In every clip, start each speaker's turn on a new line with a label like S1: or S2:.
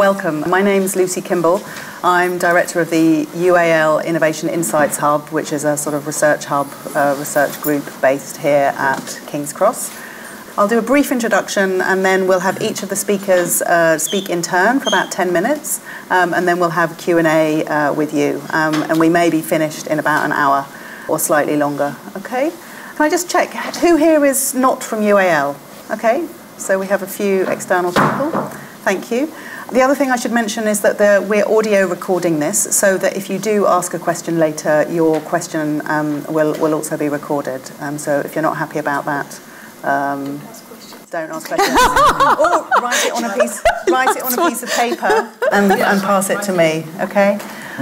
S1: Welcome. My name's Lucy Kimbell. I'm director of the UAL Innovation Insights Hub, which is a sort of research hub, uh, research group based here at King's Cross. I'll do a brief introduction and then we'll have each of the speakers uh, speak in turn for about 10 minutes um, and then we'll have Q&A uh, with you um, and we may be finished in about an hour or slightly longer. Okay? Can I just check who here is not from UAL? Okay, so we have a few external people. Thank you. The other thing I should mention is that the, we're audio recording this so that if you do ask a question later, your question um, will, will also be recorded. Um, so if you're not happy about that, um, don't ask questions. or write it on a piece, write it on a piece of paper and, and pass it to me. Okay.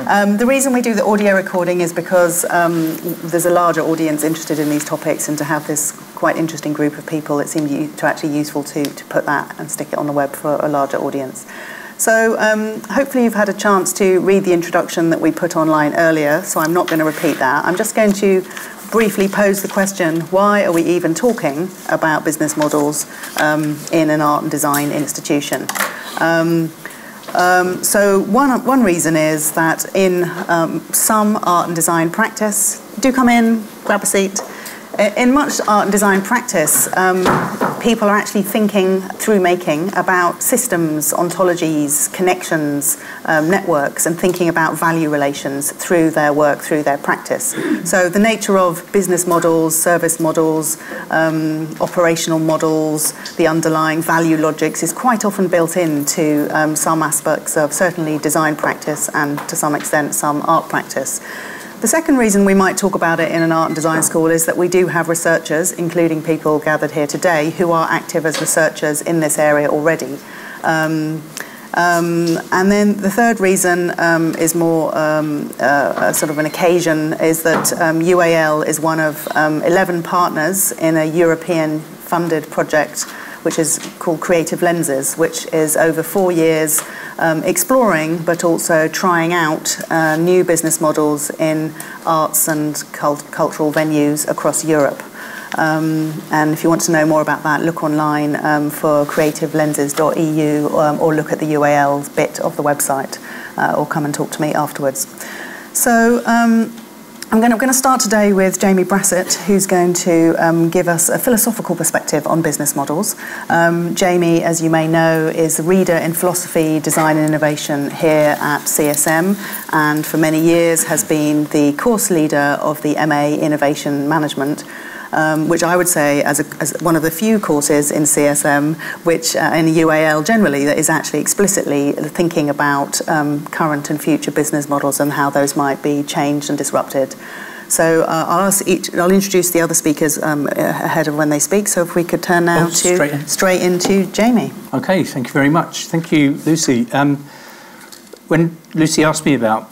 S1: Um, the reason we do the audio recording is because um, there's a larger audience interested in these topics, and to have this quite interesting group of people, it seemed to actually useful to, to put that and stick it on the web for a larger audience. So um, hopefully you've had a chance to read the introduction that we put online earlier, so I'm not going to repeat that. I'm just going to briefly pose the question why are we even talking about business models um, in an art and design institution? Um, um, so one, one reason is that in um, some art and design practice, do come in, grab a seat, in much art design practice, um, people are actually thinking through making about systems, ontologies, connections, um, networks, and thinking about value relations through their work, through their practice. So the nature of business models, service models, um, operational models, the underlying value logics is quite often built into um, some aspects of certainly design practice and to some extent some art practice. The second reason we might talk about it in an art and design school is that we do have researchers, including people gathered here today, who are active as researchers in this area already. Um, um, and then the third reason um, is more um, uh, sort of an occasion is that UAL um, is one of um, 11 partners in a European funded project which is called Creative Lenses, which is over four years um, exploring but also trying out uh, new business models in arts and cult cultural venues across Europe. Um, and if you want to know more about that, look online um, for creativelenses.eu um, or look at the UAL bit of the website uh, or come and talk to me afterwards. So, um, I'm going, to, start today with Jamie Brassett, who's going to um, give us a philosophical perspective on business models. Um, Jamie, as you may know, is a reader in philosophy, design and innovation here at CSM, and for many years has been the course leader of the MA Innovation Management um, which I would say as, a, as, one of the few courses in CSM, which uh, in UAL generally, that is actually explicitly thinking about um, current and future business models and how those might be changed and disrupted. So uh, I'll ask each, I'll introduce the other speakers um, ahead of when they speak. So if we could turn now oh, to straight, in. straight, into Jamie.
S2: Okay, thank you very much. Thank you, Lucy. Um, when Lucy asked me about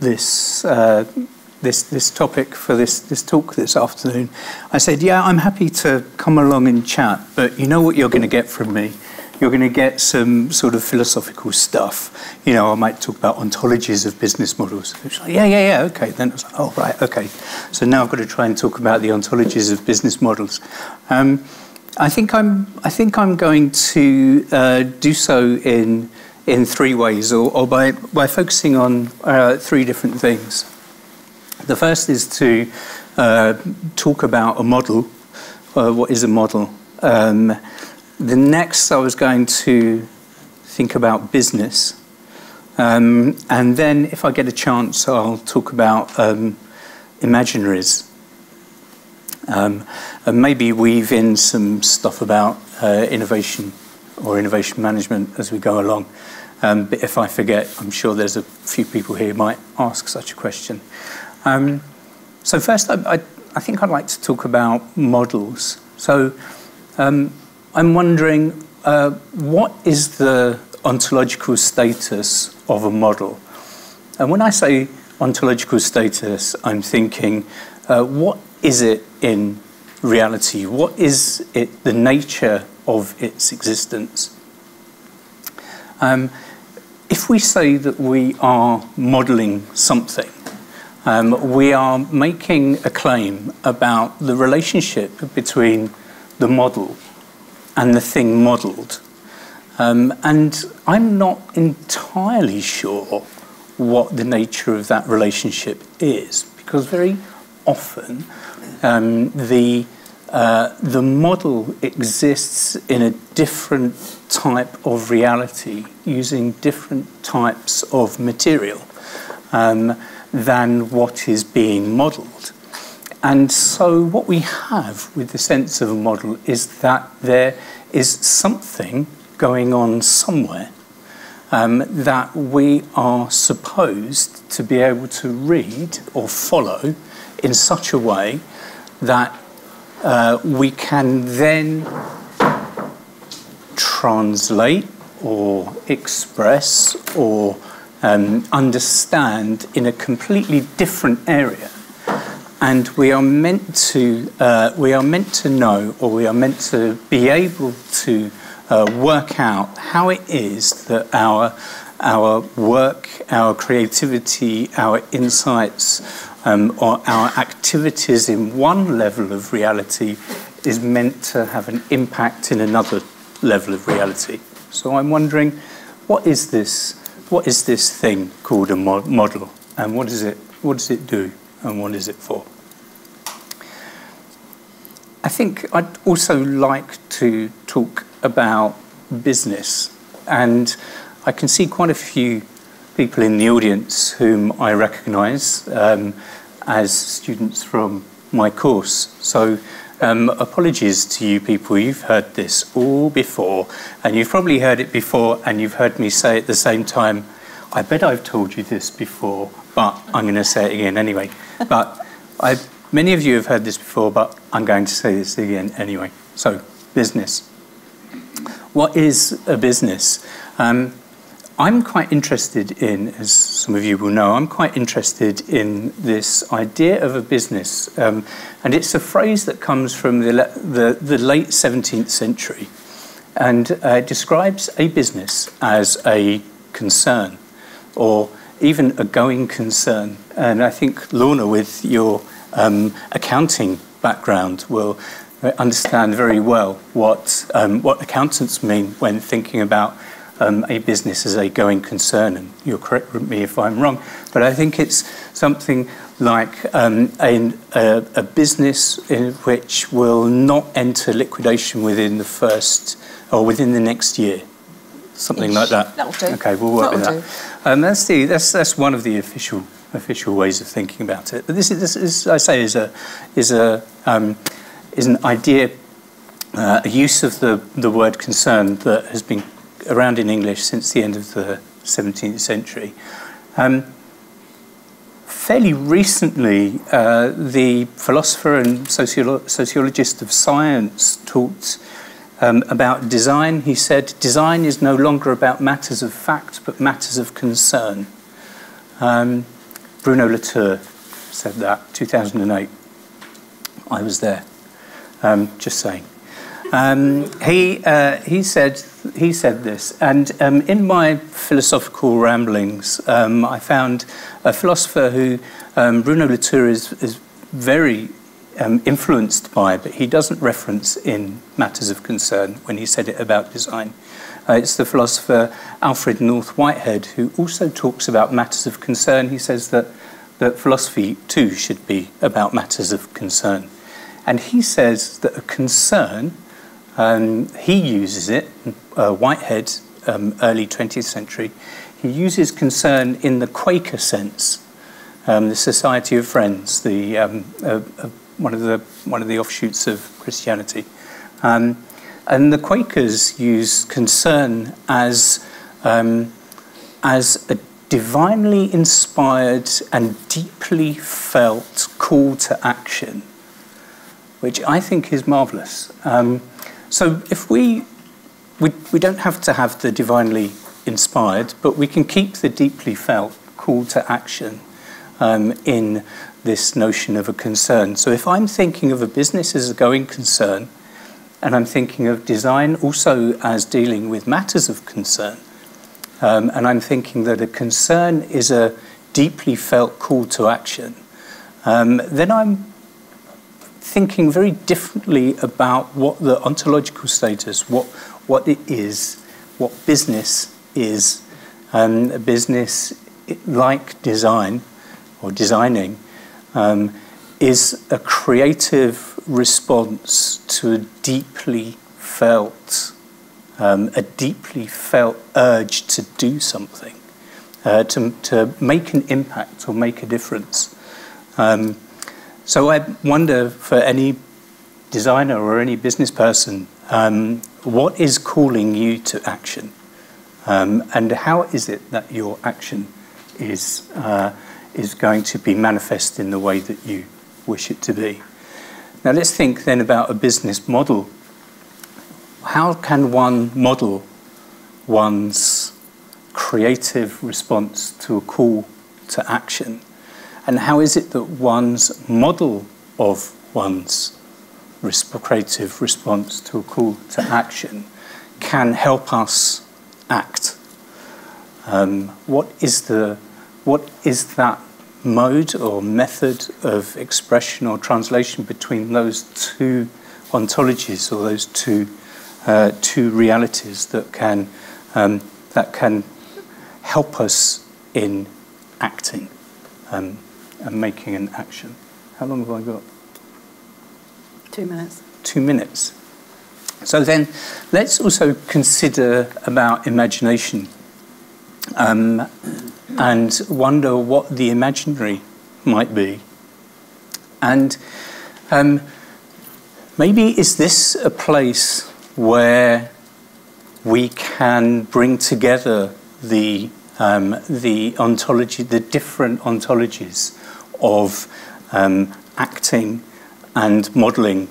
S2: this uh, this, this topic for this, this talk this afternoon, I said, yeah, I'm happy to come along and chat, but you know what you're going to get from me? You're going to get some sort of philosophical stuff. You know, I might talk about ontologies of business models. Like, yeah, yeah, yeah, okay. Then I was like, oh, right, okay. So now I've got to try and talk about the ontologies of business models. Um, I think I'm, I think I'm going to uh, do so in, in three ways, or, or by, by focusing on uh, three different things. The first is to uh, talk about a model. Uh, what is a model? Um, the next, I was going to think about business. Um, and then, if I get a chance, I'll talk about um, imaginaries. Um, and maybe weave in some stuff about uh, innovation or innovation management as we go along. Um, but if I forget, I'm sure there's a few people here might ask such a question. Um, so first, I, I, I, think I'd like to talk about models. So um, I'm wondering, uh, what is the ontological status of a model? And when I say ontological status, I'm thinking, uh, what is it in reality? What is it, the nature of its existence? Um, if we say that we are modeling something, um, we are making a claim about the relationship between the model and the thing modelled. Um, and I'm not entirely sure what the nature of that relationship is, because very often um, the uh, the model exists in a different type of reality using different types of material um, than what is being modelled. And so, what we have with the sense of a model is that there is something going on somewhere um, that we are supposed to be able to read or follow in such a way that uh, we can then translate or express or um, understand in a completely different area. And we are meant to uh, we are meant to know, or we are meant to be able to uh, work out how it is that our our work, our creativity, our insights, um, or our activities in one level of reality is meant to have an impact in another level of reality. So I'm wondering, what is this? What is this thing called a mo model, and what does it? What does it do, and what is it for? I think I'd also like to talk about business, and I can see quite a few people in the audience whom I recognise um, as students from my course. So um, apologies to you people, you've heard this all before, and you've probably heard it before, and you've heard me say at the same time, I bet I've told you this before, but I'm going to say it again anyway. But I, many of you have heard this before, but I'm going to say this again anyway. So, business. What is a business? Um, I'm quite interested in, as some of you will know, I'm quite interested in this idea of a business. Um, and it's a phrase that comes from the, the, the late 17th century and uh, describes a business as a concern or even a going concern. And I think Lorna, with your um, accounting background, will understand very well what, um, what accountants mean when thinking about um, a business as a going concern, and you'll correct me if I'm wrong, but I think it's something like um, a, a, a, business in which will not enter liquidation within the first or within the next year. Something Ish. like that.
S3: That'll do.
S2: Okay, we'll work That'll with that. Um, that's, the, that's, that's one of the official official ways of thinking about it. But this is, this is I say, is a is a um, is an idea, uh, a use of the the word concern that has been around in English since the end of the 17th century. Um, fairly recently, uh, the philosopher and sociolo sociologist of science talked um, about design. He said, design is no longer about matters of fact, but matters of concern. Um, Bruno Latour said that, 2008. I was there, um, just saying. Um, he, uh, he, said, he said this, and um, in my philosophical ramblings, um, I found a philosopher who um, Bruno Latour is, is very um, influenced by, but he doesn't reference in matters of concern when he said it about design. Uh, it's the philosopher Alfred North Whitehead who also talks about matters of concern. He says that, that philosophy too should be about matters of concern. And he says that a concern um, he uses it, uh, Whitehead, um, early 20th century, he uses concern in the Quaker sense, um, the Society of Friends, the, um, uh, uh, one, of the, one of the offshoots of Christianity. Um, and the Quakers use concern as, um, as a divinely inspired and deeply felt call to action, which I think is marvelous. Um, so if we, we, we don't have to have the divinely inspired, but we can keep the deeply felt call to action um, in this notion of a concern. So if I'm thinking of a business as a going concern, and I'm thinking of design also as dealing with matters of concern, um, and I'm thinking that a concern is a deeply felt call to action, um, then I'm thinking very differently about what the ontological status, what, what it is what business is. Um, a business like design or designing um, is a creative response to a deeply felt, um, a deeply felt urge to do something, uh, to, to make an impact or make a difference. Um, so I wonder for any designer or any business person, um, what is calling you to action? Um, and how is it that your action is, uh, is going to be manifest in the way that you wish it to be? Now let's think then about a business model. How can one model one's creative response to a call to action? And how is it that one's model of one's creative response to a call to action can help us act? Um, what is the what is that mode or method of expression or translation between those two ontologies or those two uh, two realities that can um, that can help us in acting? Um, and making an action. How long have I got?
S1: Two minutes.
S2: Two minutes. So then, let's also consider about imagination um, and wonder what the imaginary might be. And um, maybe is this a place where we can bring together the um, the ontology, the different ontologies of um, acting and modelling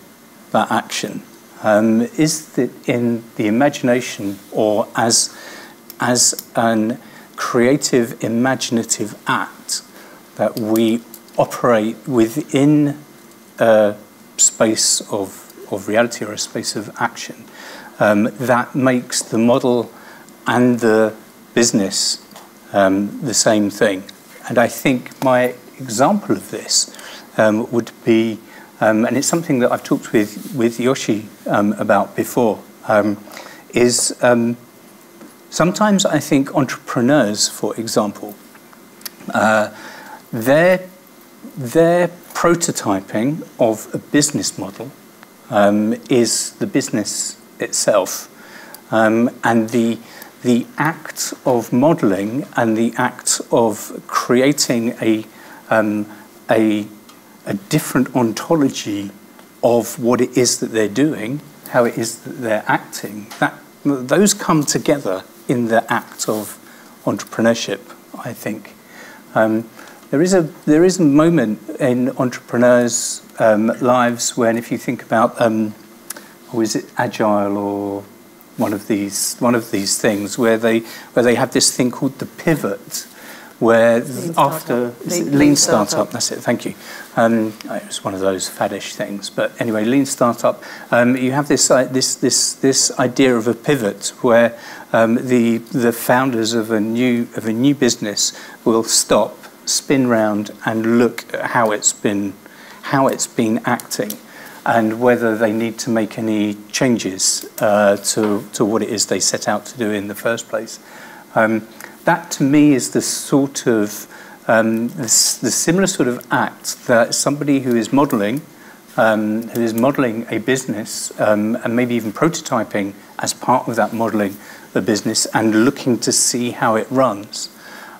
S2: that action? Um, is that in the imagination or as, as an creative, imaginative act that we operate within a space of, of reality or a space of action um, that makes the model and the business um, the same thing. And I think my example of this um, would be, um, and it's something that I've talked with, with Yoshi um, about before, um, is um, sometimes I think entrepreneurs, for example, uh, their, their prototyping of a business model is the business itself. and the the act of modeling and the act of creating a um, a, a different ontology of what it is that they're doing, how it is that they're acting. That, those come together in the act of entrepreneurship, I think. Um, there is a there is a moment in entrepreneurs' um, lives when, if you think about, um, or is it agile or one of these one of these things, where they where they have this thing called the pivot, where lean after.
S1: Lean,
S2: lean, startup, startup, that's it, thank you. Um, it was one of those faddish things, but anyway, lean startup. Um, you have this uh, this this this idea of a pivot where um, the the founders of a new of a new business will stop, spin round, and look at how it's been how it's been acting. And whether they need to make any changes uh, to, to what it is they set out to do in the first place. Um, that to me is the sort of um, the, the, similar sort of act that somebody who is modeling, um, who is modeling a business um, and maybe even prototyping as part of that modeling the business and looking to see how it runs,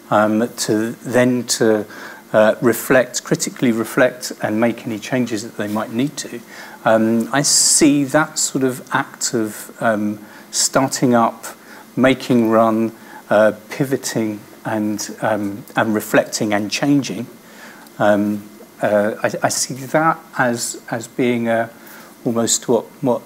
S2: um, to then to uh, reflect, critically reflect, and make any changes that they might need to. Um, I see that sort of act of um, starting up, making run, uh, pivoting and, um, and reflecting and changing. Um, uh, I, I, see that as, as being a, almost what, what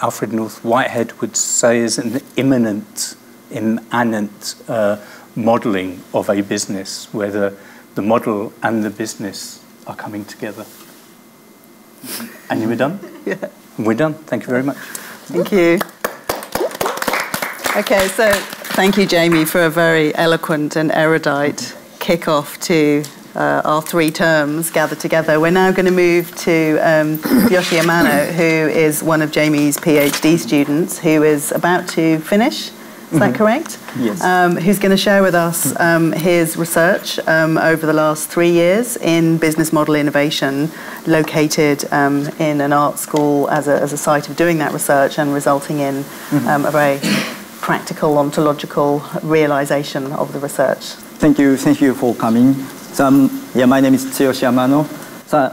S2: Alfred North Whitehead would say is an imminent, immanent uh, modelling of a business, where the, the model and the business are coming together. And you were done?
S1: Yeah.
S2: We're done. Thank you very much.
S1: Thank you. Okay, so thank you, Jamie, for a very eloquent and erudite kick-off to uh, our three terms gathered together. We're now going to move to um, Yoshi Amano, who is one of Jamie's PhD students, who is about to finish Is that correct?
S3: Yes.
S1: Um, who's going to share with us um, his research um, over the last three years in business model innovation, located um, in an art school as a, as a site of doing that research and resulting in um, a very practical, ontological realization of the research.
S3: Thank you, thank you for coming. So, um, yeah, my name is Tsuyoshi Amano. So,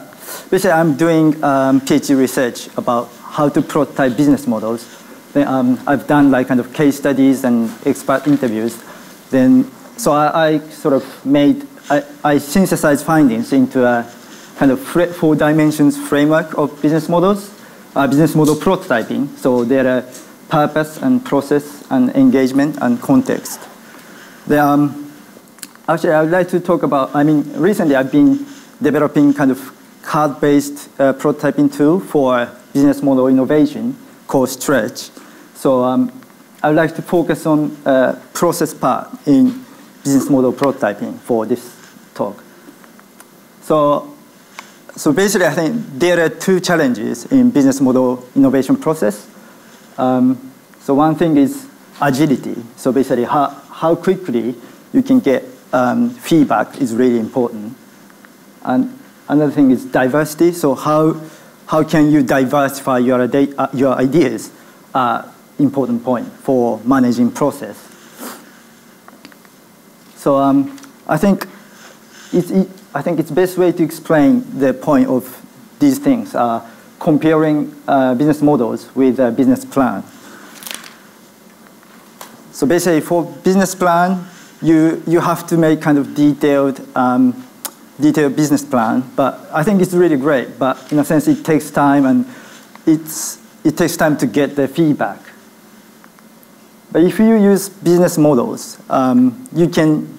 S3: basically, I'm doing um, PhD research about how to prototype business models. Then, um, I've done like kind of case studies and expert interviews. Then, so I, I sort of made, I, I synthesized findings into a kind of four dimensions framework of business models, uh, business model prototyping. So there are purpose and process and engagement and context. The, um, actually, I would like to talk about, I mean, recently I've been developing kind of card-based uh, prototyping tool for business model innovation called Stretch. So um, I would like to focus on uh, process part in business model prototyping for this talk. So, so basically, I think there are two challenges in business model innovation process. Um, so one thing is agility. So basically, how, how quickly you can get um, feedback is really important. And another thing is diversity. So how, how can you diversify your, uh, your ideas? Uh, important point for managing process. So um, I think it's, I think it's best way to explain the point of these things, uh, comparing uh, business models with a business plan. So basically, for business plan, you, you have to make kind of detailed, um, detailed business plan. But I think it's really great. But in a sense, it takes time, and it's, it takes time to get the feedback. But if you use business models, um, you can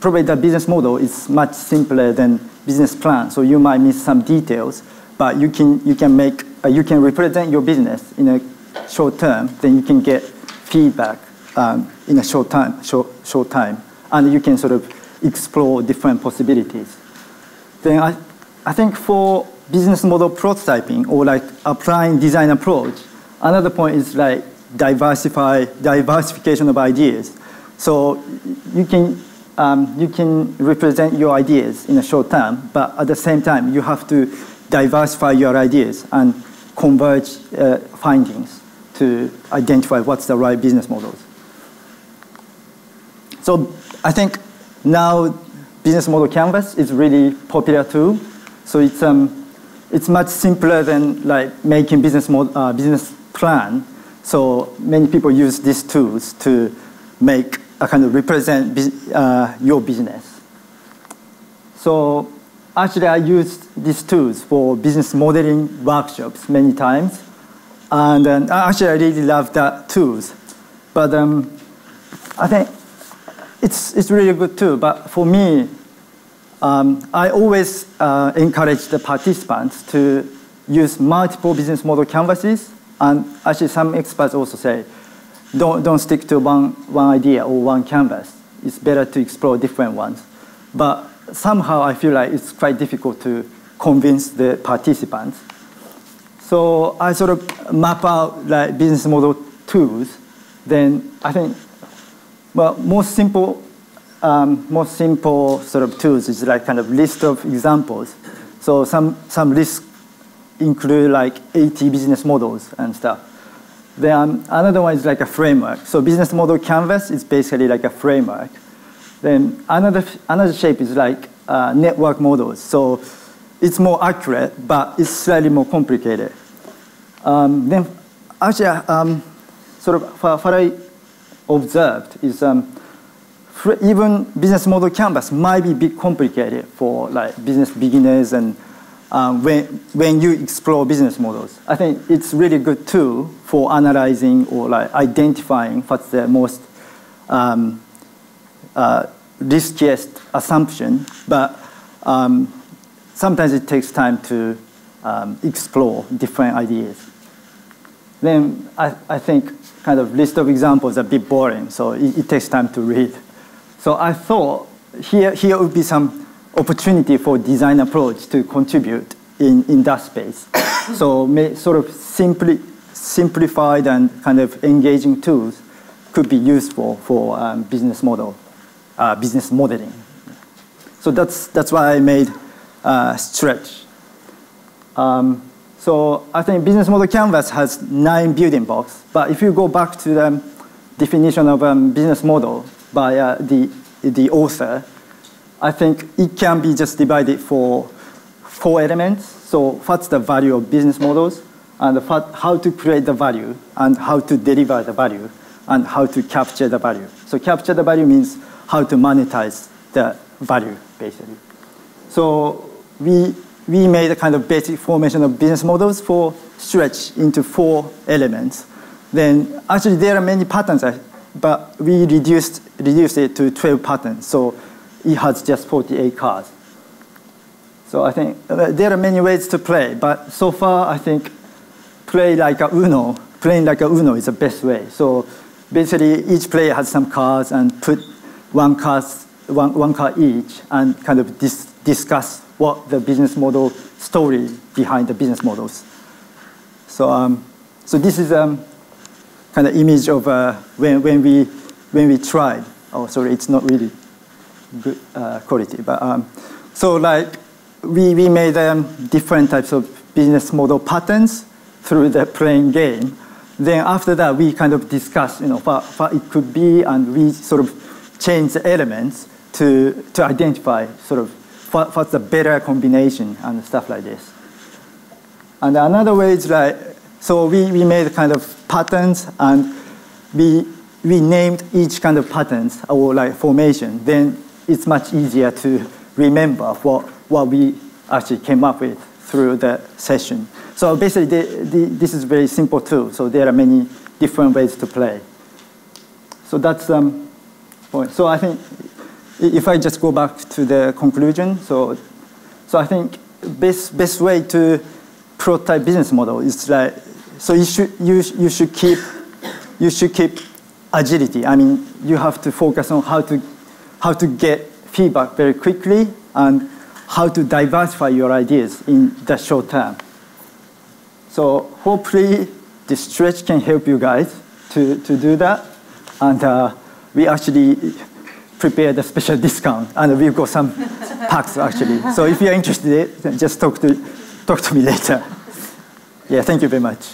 S3: probably the business model is much simpler than business plan. So you might miss some details, but you can you can make uh, you can represent your business in a short term. Then you can get feedback um, in a short time, short, short time, and you can sort of explore different possibilities. Then I, I think for business model prototyping or like applying design approach, another point is like diversify, diversification of ideas. So you can, um, you can represent your ideas in a short term, but at the same time, you have to diversify your ideas and converge uh, findings to identify what's the right business models. So I think now business model canvas is really popular too. So it's, um, it's much simpler than like making business, mod, uh, business plan so many people use these tools to make a kind of represent uh, your business. So actually, I used these tools for business modeling workshops many times, and um, actually, I really love that tools. But um, I think it's it's really good too. But for me, um, I always uh, encourage the participants to use multiple business model canvases and actually, some experts also say, don't, don't stick to one, one idea or one canvas. It's better to explore different ones. But somehow I feel like it's quite difficult to convince the participants. So I sort of map out like business model tools. Then I think, well, most simple, um, most simple sort of tools is like kind of list of examples. So some, some lists include like 80 business models and stuff. Then another one is like a framework. So business model canvas is basically like a framework. Then another, another shape is like uh, network models. So it's more accurate, but it's slightly more complicated. Um, then actually, um, sort of what I observed is um, even business model canvas might be a bit complicated for like business beginners and um, when, when you explore business models. I think it's really good tool for analyzing or like identifying what's the most um, uh, just assumption, but um, sometimes it takes time to um, explore different ideas. Then I, I think kind of list of examples are a bit boring, so it, it takes time to read. So I thought here, here would be some opportunity for design approach to contribute in, in that space. so may, sort of simply simplified and kind of engaging tools could be useful for um, business model, uh, business modeling. So that's, that's why I made uh, Stretch. Um, so I think business model canvas has nine building blocks, but if you go back to the definition of um, business model by uh, the, the author, I think it can be just divided for four elements. So what's the value of business models, and how to create the value, and how to deliver the value, and how to capture the value. So capture the value means how to monetize the value, basically. So we, we made a kind of basic formation of business models for stretch into four elements. Then actually there are many patterns, but we reduced, reduced it to 12 patterns. So it has just 48 cards. So I think uh, there are many ways to play, but so far I think play like a Uno, playing like a Uno is the best way. So basically each player has some cards and put one card, one, one card each and kind of dis discuss what the business model story behind the business models. So, um, so this is um, kind of image of uh, when, when, we, when we tried. Oh, sorry, it's not really good uh, quality. But um, so like we, we made um, different types of business model patterns through the playing game. Then after that, we kind of discussed, you know, what, what it could be, and we sort of changed the elements to, to identify sort of what, what's the better combination and stuff like this. And another way is like, so we, we made kind of patterns and we, we named each kind of patterns or like formation. Then it's much easier to remember what, what we actually came up with through the session. So basically, the, the, this is very simple too. So there are many different ways to play. So that's um, point. So I think if I just go back to the conclusion, so so I think best best way to prototype business model is like so you should you you should keep you should keep agility. I mean, you have to focus on how to how to get feedback very quickly and how to diversify your ideas in the short term. So hopefully this stretch can help you guys to, to do that. And uh, we actually prepared a special discount and we've got some packs actually. So if you're interested, just talk to, talk to me later. Yeah, thank you very much.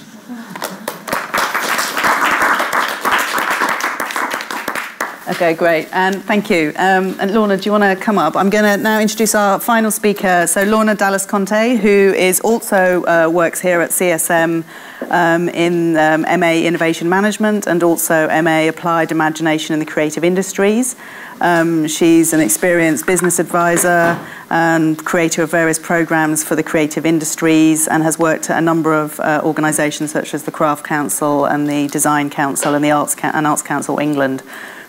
S1: Okay, great. And thank you. Um, and Lorna, do you want to come up? I'm going to now introduce our final speaker. So Lorna Dallas Conte, who is also uh, works here at CSM um, in um, MA Innovation Management and also MA Applied Imagination in the Creative Industries. Um, she's an experienced business advisor and creator of various programs for the creative industries and has worked at a number of uh, organisations such as the Craft Council and the Design Council and the Arts, and Arts Council England.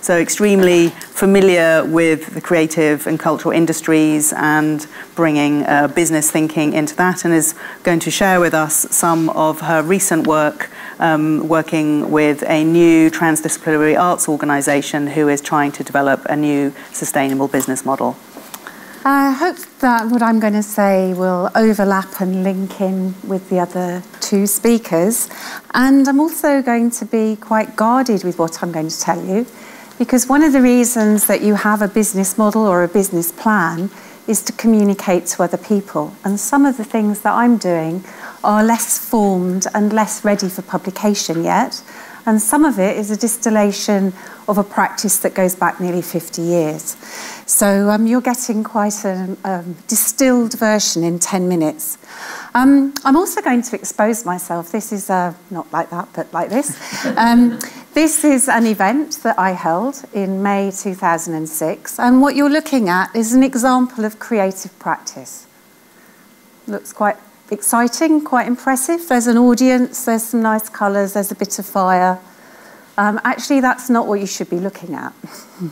S1: So extremely familiar with the creative and cultural industries and bringing uh, business thinking into that and is going to share with us some of her recent work um, working with a new transdisciplinary arts organisation who is trying to develop a new sustainable business model.
S4: I hope that what I'm going to say will overlap and link in with the other two speakers. And I'm also going to be quite guarded with what I'm going to tell you because one of the reasons that you have a business model or a business plan is to communicate to other people. And some of the things that I'm doing are less formed and less ready for publication yet. And some of it is a distillation of a practice that goes back nearly 50 years. So um, you're getting quite a um, distilled version in 10 minutes. Um, I'm also going to expose myself. This is uh, not like that, but like this. Um, this is an event that I held in May 2006, and what you're looking at is an example of creative practice. Looks quite exciting, quite impressive. There's an audience, there's some nice colours, there's a bit of fire. Um, actually, that's not what you should be looking at.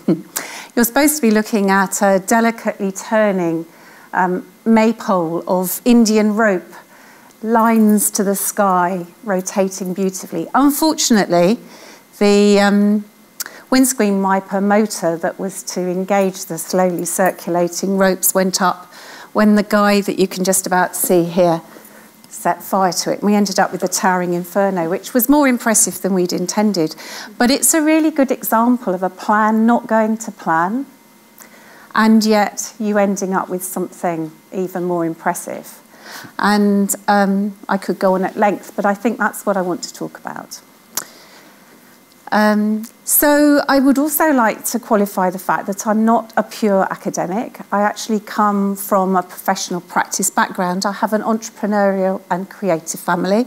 S4: You're supposed to be looking at a delicately turning um, maypole of Indian rope, lines to the sky, rotating beautifully. Unfortunately, the um, windscreen wiper motor that was to engage the slowly circulating ropes went up when the guy that you can just about see here set fire to it. And we ended up with a towering inferno, which was more impressive than we'd intended. But it's a really good example of a plan not going to plan, and yet you ending up with something even more impressive. And um, I could go on at length, but I think that's what I want to talk about. Um, so I would also like to qualify the fact that I'm not a pure academic. I actually come from a professional practice background. I have an entrepreneurial and creative family.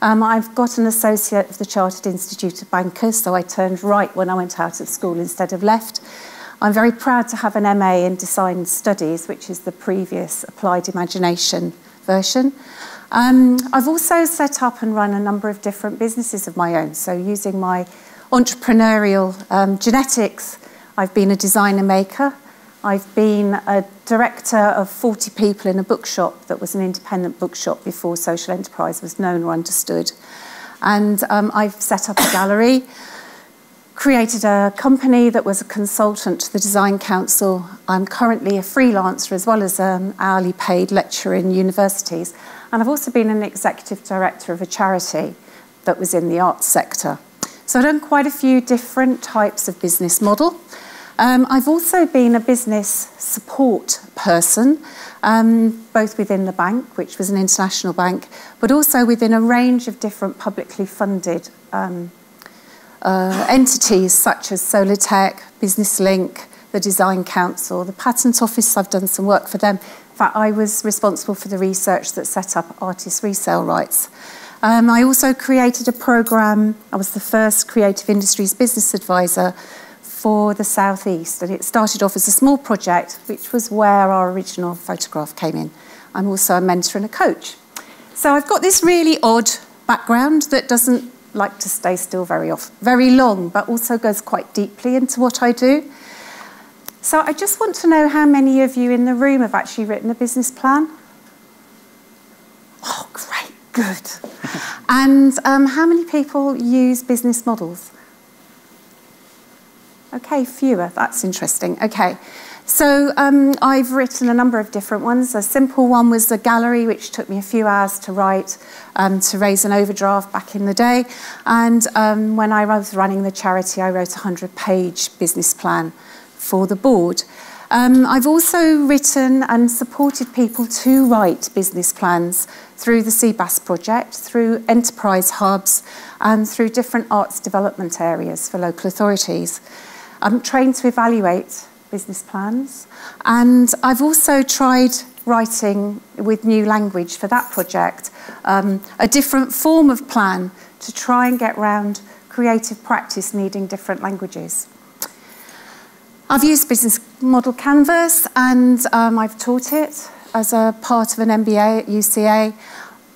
S4: Um, I've got an associate of the Chartered Institute of Bankers, so I turned right when I went out of school instead of left. I'm very proud to have an MA in Design Studies, which is the previous Applied Imagination version. Um, I've also set up and run a number of different businesses of my own, so using my entrepreneurial um, genetics. I've been a designer maker. I've been a director of 40 people in a bookshop that was an independent bookshop before social enterprise was known or understood. And um, I've set up a gallery, created a company that was a consultant to the Design Council. I'm currently a freelancer as well as an hourly paid lecturer in universities. And I've also been an executive director of a charity that was in the arts sector. So I've done quite a few different types of business model. Um, I've also been a business support person, um, both within the bank, which was an international bank, but also within a range of different publicly funded um, uh, entities such as Solutech, Business Link, the Design Council, the Patent Office. I've done some work for them. In fact, I was responsible for the research that set up artist resale rights. Um, I also created a program, I was the first creative industries business advisor for the Southeast, and it started off as a small project, which was where our original photograph came in. I'm also a mentor and a coach. So I've got this really odd background that doesn't like to stay still very off, very long, but also goes quite deeply into what I do. So I just want to know how many of you in the room have actually written a business plan. Oh, great, good. and um, how many people use business models? Okay, fewer. That's interesting. Okay. So um, I've written a number of different ones. A simple one was the gallery, which took me a few hours to write um, to raise an overdraft back in the day. And um, when I was running the charity, I wrote a 100-page business plan for the board. Um, I've also written and supported people to write business plans through the CBAS project, through enterprise hubs, and through different arts development areas for local authorities. I'm trained to evaluate business plans, and I've also tried writing with new language for that project, um, a different form of plan to try and get round creative practice needing different languages. I've used Business Model Canvas and um, I've taught it as a part of an MBA at UCA.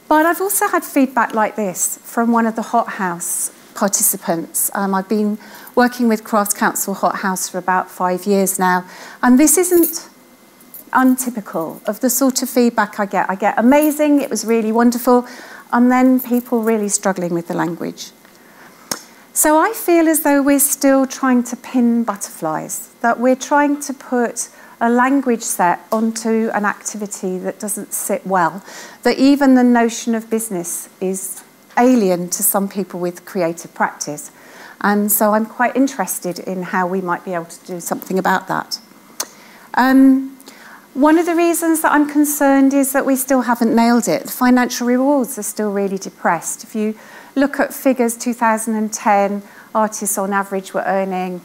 S4: But I've also had feedback like this from one of the Hot House participants. Um, I've been working with Crafts Council Hot House for about five years now. And this isn't untypical of the sort of feedback I get. I get amazing, it was really wonderful, and then people really struggling with the language. So I feel as though we're still trying to pin butterflies, that we're trying to put a language set onto an activity that doesn't sit well, that even the notion of business is alien to some people with creative practice. And so I'm quite interested in how we might be able to do something about that. Um, one of the reasons that I'm concerned is that we still haven't nailed it. The financial rewards are still really depressed. If you look at figures 2010, artists on average were earning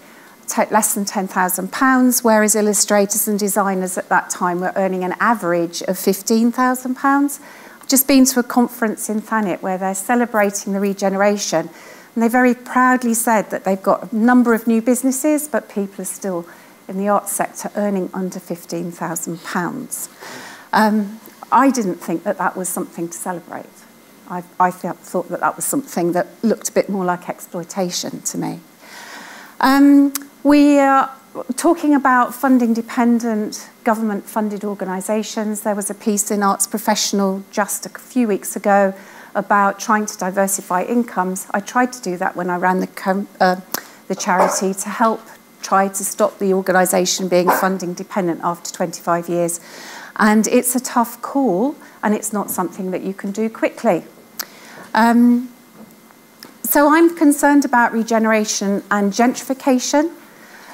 S4: less than £10,000, whereas illustrators and designers at that time were earning an average of £15,000. I've just been to a conference in Thanet where they're celebrating the regeneration, and they very proudly said that they've got a number of new businesses, but people are still in the arts sector earning under £15,000. Um, I didn't think that that was something to celebrate. I, I thought that that was something that looked a bit more like exploitation to me. Um, we are talking about funding dependent government funded organisations. There was a piece in Arts Professional just a few weeks ago about trying to diversify incomes. I tried to do that when I ran the, uh, the charity to help try to stop the organisation being funding dependent after 25 years. And it's a tough call, and it's not something that you can do quickly. Um, so I'm concerned about regeneration and gentrification.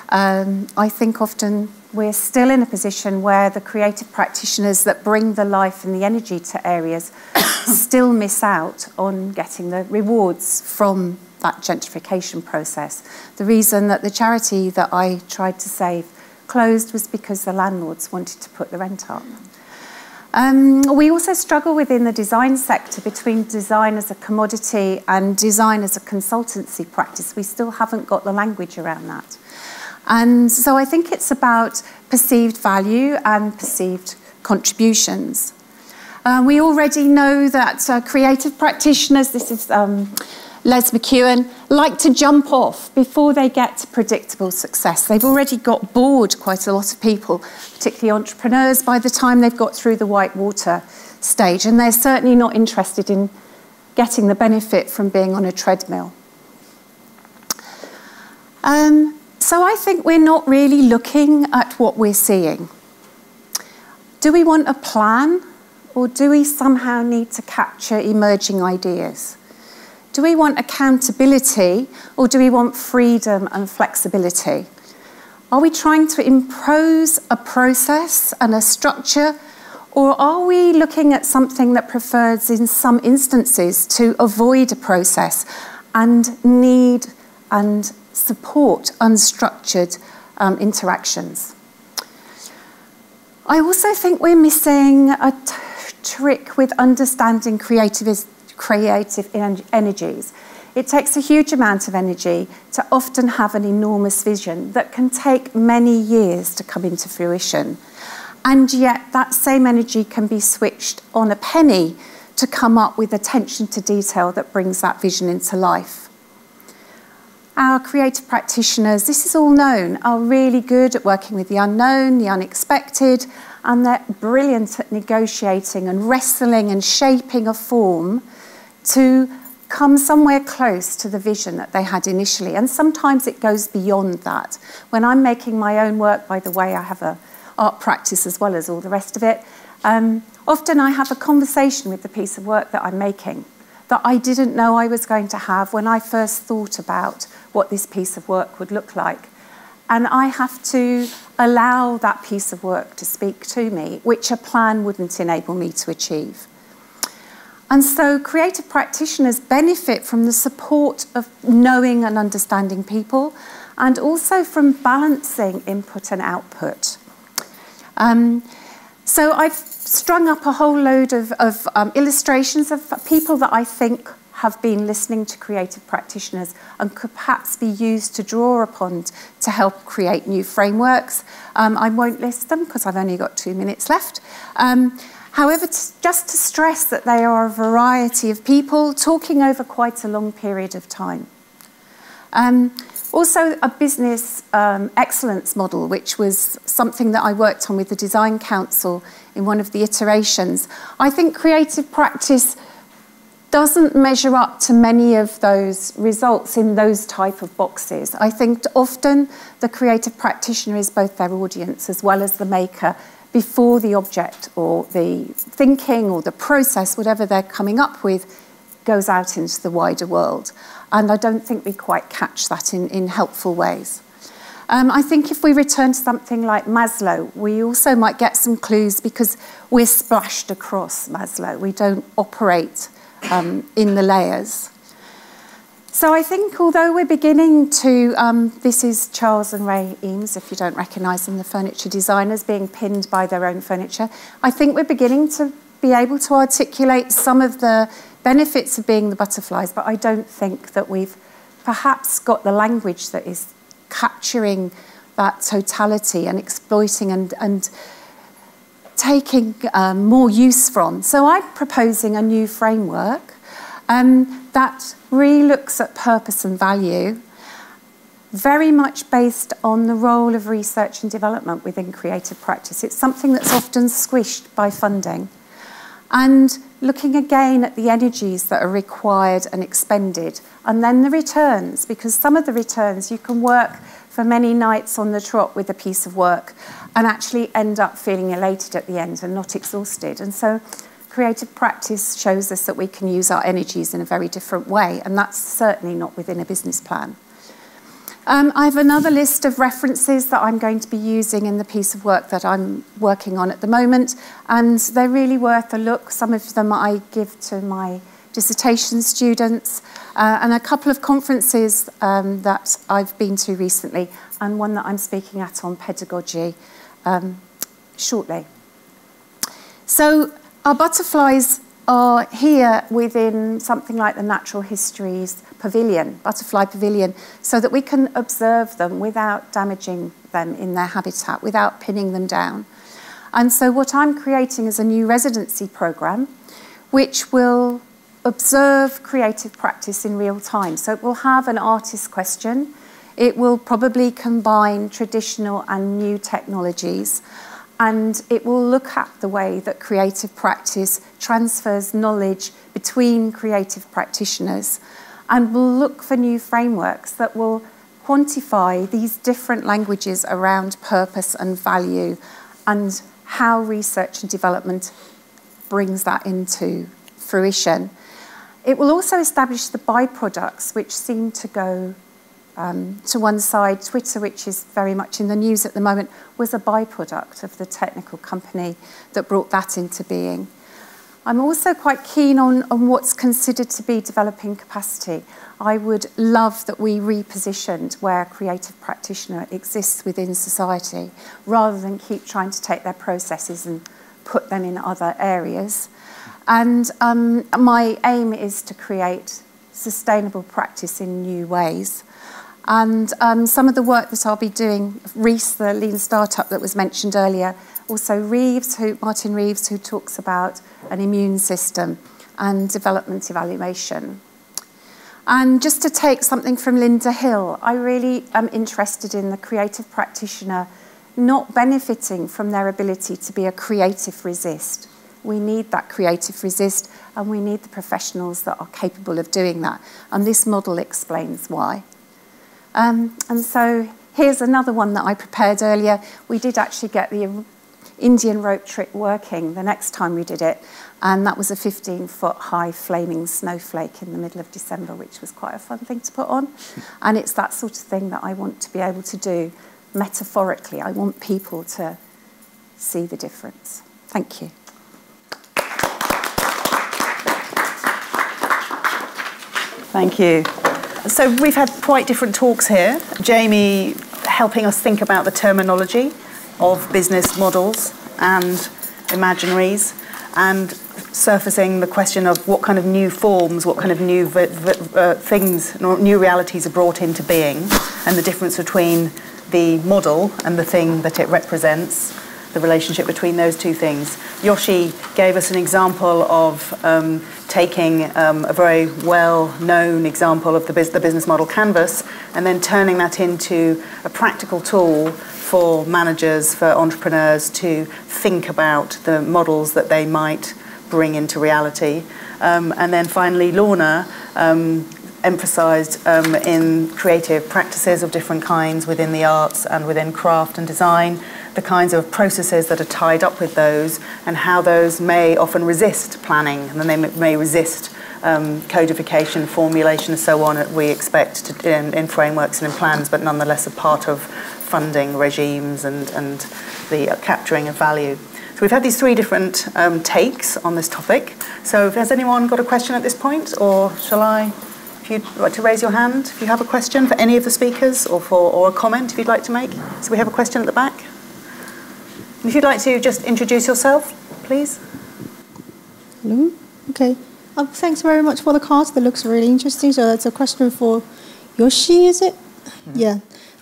S4: Um, I think often we're still in a position where the creative practitioners that bring the life and the energy to areas still miss out on getting the rewards from that gentrification process. The reason that the charity that I tried to save closed was because the landlords wanted to put the rent up. Um, we also struggle within the design sector between design as a commodity and design as a consultancy practice. We still haven't got the language around that. And so I think it's about perceived value and perceived contributions. Uh, we already know that uh, creative practitioners, this is um, Les McEwen, like to jump off before they get to predictable success. They've already got bored quite a lot of people, particularly entrepreneurs, by the time they've got through the white water stage, and they're certainly not interested in getting the benefit from being on a treadmill. Um, so I think we're not really looking at what we're seeing. Do we want a plan, or do we somehow need to capture emerging ideas? Do we want accountability or do we want freedom and flexibility? Are we trying to impose a process and a structure or are we looking at something that prefers, in some instances, to avoid a process and need and support unstructured um, interactions? I also think we're missing a trick with understanding creativity creative energies. It takes a huge amount of energy to often have an enormous vision that can take many years to come into fruition. And yet, that same energy can be switched on a penny to come up with attention to detail that brings that vision into life. Our creative practitioners, this is all known, are really good at working with the unknown, the unexpected, and they're brilliant at negotiating and wrestling and shaping a form to come somewhere close to the vision that they had initially. And sometimes it goes beyond that. When I'm making my own work, by the way, I have a art practice as well as all the rest of it. Um, often I have a conversation with the piece of work that I'm making that I didn't know I was going to have when I first thought about what this piece of work would look like. And I have to allow that piece of work to speak to me, which a plan wouldn't enable me to achieve. And so creative practitioners benefit from the support of knowing and understanding people and also from balancing input and output. Um, so I've strung up a whole load of, of um, illustrations of people that I think have been listening to creative practitioners and could perhaps be used to draw upon to help create new frameworks. Um, I won't list them because I've only got two minutes left. Um, However, just to stress that they are a variety of people talking over quite a long period of time. Um, also, a business um, excellence model, which was something that I worked on with the Design Council in one of the iterations. I think creative practice doesn't measure up to many of those results in those type of boxes. I think often the creative practitioner is both their audience as well as the maker before the object or the thinking or the process, whatever they're coming up with, goes out into the wider world. And I don't think we quite catch that in, in helpful ways. Um, I think if we return to something like Maslow, we also might get some clues because we're splashed across Maslow. We don't operate um, in the layers. So I think although we're beginning to, um, this is Charles and Ray Eames, if you don't recognise them, the furniture designers being pinned by their own furniture. I think we're beginning to be able to articulate some of the benefits of being the butterflies, but I don't think that we've perhaps got the language that is capturing that totality and exploiting and, and taking um, more use from. So I'm proposing a new framework um, that really looks at purpose and value, very much based on the role of research and development within creative practice. It's something that's often squished by funding. And looking again at the energies that are required and expended, and then the returns, because some of the returns you can work for many nights on the trot with a piece of work and actually end up feeling elated at the end and not exhausted. And so creative practice shows us that we can use our energies in a very different way, and that's certainly not within a business plan. Um, I have another list of references that I'm going to be using in the piece of work that I'm working on at the moment, and they're really worth a look. Some of them I give to my dissertation students, uh, and a couple of conferences um, that I've been to recently, and one that I'm speaking at on pedagogy um, shortly. So, our butterflies are here within something like the Natural Histories Pavilion, Butterfly Pavilion, so that we can observe them without damaging them in their habitat, without pinning them down. And so, what I'm creating is a new residency program which will observe creative practice in real time. So it will have an artist question. It will probably combine traditional and new technologies. And it will look at the way that creative practice transfers knowledge between creative practitioners. And will look for new frameworks that will quantify these different languages around purpose and value and how research and development brings that into fruition. It will also establish the byproducts which seem to go um, to one side. Twitter, which is very much in the news at the moment, was a byproduct of the technical company that brought that into being. I'm also quite keen on, on what's considered to be developing capacity. I would love that we repositioned where creative practitioner exists within society rather than keep trying to take their processes and put them in other areas. And um, my aim is to create sustainable practice in new ways. And um, some of the work that I'll be doing, Ries, the lean startup that was mentioned earlier, also Reeves, who, Martin Reeves, who talks about an immune system and development evaluation. And just to take something from Linda Hill, I really am interested in the creative practitioner not benefiting from their ability to be a creative resist. We need that creative resist and we need the professionals that are capable of doing that. And this model explains why. Um, and so here's another one that I prepared earlier. We did actually get the Indian rope trick working the next time we did it. And that was a 15 foot high flaming snowflake in the middle of December, which was quite a fun thing to put on. And it's that sort of thing that I want to be able to do metaphorically. I want people to see the difference. Thank you.
S1: Thank you. So we've had quite different talks here. Jamie helping us think about the terminology of business models and imaginaries and surfacing the question of what kind of new forms, what kind of new uh, things, new realities are brought into being and the difference between the model and the thing that it represents the relationship between those two things. Yoshi gave us an example of um, taking um, a very well-known example of the, the business model canvas and then turning that into a practical tool for managers, for entrepreneurs to think about the models that they might bring into reality. Um, and then finally, Lorna um, emphasised um, in creative practices of different kinds within the arts and within craft and design the kinds of processes that are tied up with those and how those may often resist planning and then they may resist um, codification, formulation, and so on we expect to, in, in, frameworks and in plans, but nonetheless a part of funding regimes and, and the capturing of value. So we've had these three different um, takes on this topic. So has anyone got a question at this point, or shall I? If you'd like to raise your hand, if you have a question for any of the speakers, or for or a comment if you'd like to make. So we have a question at the back. If you'd like to just introduce yourself, please.
S5: Hello. Okay. Um, thanks very much for the cards. That looks really interesting. So that's a question for Yoshi, is it? Mm-hmm. Yeah.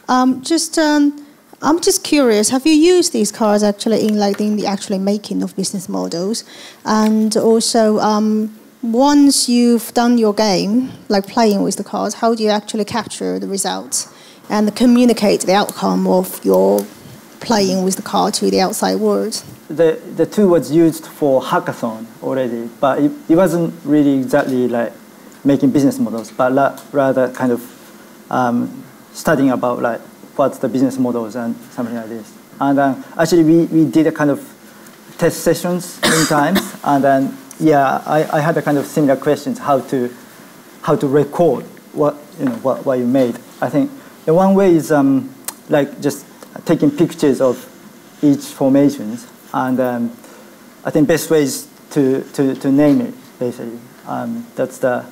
S5: Um, just um, I'm just curious. Have you used these cards actually in like in the actually making of business models, and also um, once you've done your game, like playing with the cards, how do you actually capture the results and communicate the outcome of your playing with the car to the outside world.
S3: The, the tool was used for hackathon already, but it, it wasn't really exactly like making business models, but la, rather kind of um, studying about like what's the business models and something like this. And uh, actually, we, we did a kind of test sessions many times, and then yeah, I, I had a kind of similar questions how to how to record what you know what, what you made. I think the one way is um, like just taking pictures of each formations, and um, I think best way is to, to, to name it basically. Um, that's the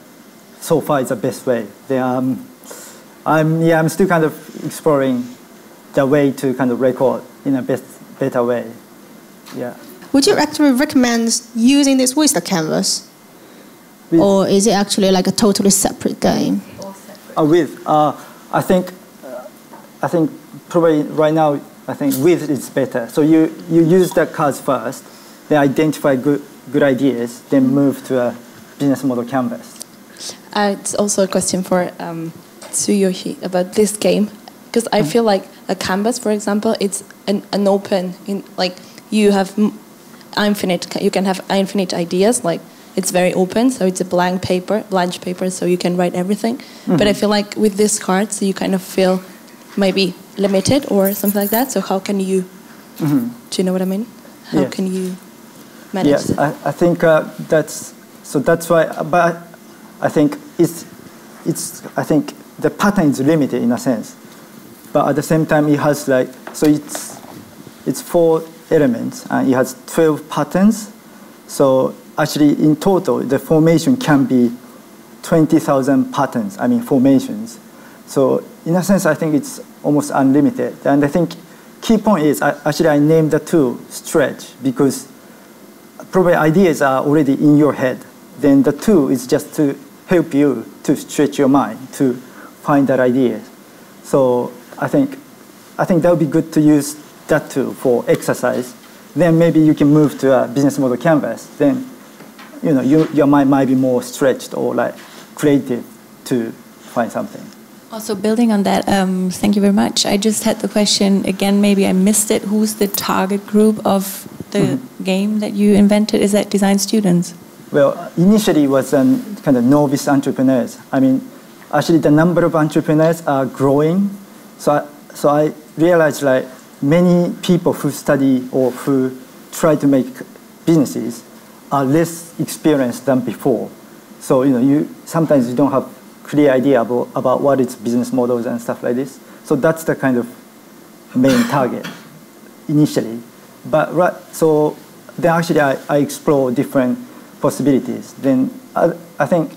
S3: so far it's the best way. The, um, I'm yeah I'm still kind of exploring the way to kind of record in a best better way. Yeah.
S5: Would you actually recommend using this with the canvas?
S3: With-
S5: or is it actually like a totally separate game?
S3: Uh, with, uh, I think, uh, I think probably right now, I think with is better. So you, you use the cards first, then identify good, good ideas, then move to a business model canvas.
S6: Uh, it's also a question for um, Tsuyoshi about this game because I feel like a canvas, for example, it's an, an open in like you have infinite. You can have infinite ideas. Like it's very open, so it's a blank paper, blank paper, so you can write everything. But I feel like with this cards, you kind of feel maybe limited or something like that. So how can you? Do you know what I mean? How
S3: Yes.
S6: can you manage
S3: Yes. I, I think uh, that's so. That's why. But I think it's it's. I think the pattern is limited in a sense, but at the same time it has like so. It's it's four elements and it has twelve patterns. So actually, in total, the formation can be twenty thousand patterns. I mean formations. So in a sense, I think it's almost unlimited. And I think key point is actually I named the tool stretch because probably ideas are already in your head. Then the tool is just to help you to stretch your mind to find that idea. So I think I think that would be good to use that tool for exercise. Then maybe you can move to a business model canvas. Then you know you, your mind might be more stretched or like creative to find something.
S7: Also, building on that, um, thank you very much. I just had the question again, maybe I missed it. Who's the target group of the game that you invented? Is that design students?
S3: Well, initially it was um, kind of novice entrepreneurs. I mean, actually the number of entrepreneurs are growing. So I, so I realized like many people who study or who try to make businesses are less experienced than before. So you know, you sometimes you don't have clear idea about, about what its business models and stuff like this. So that's the kind of main target initially. But right, so then actually I, I explore different possibilities. Then I, I think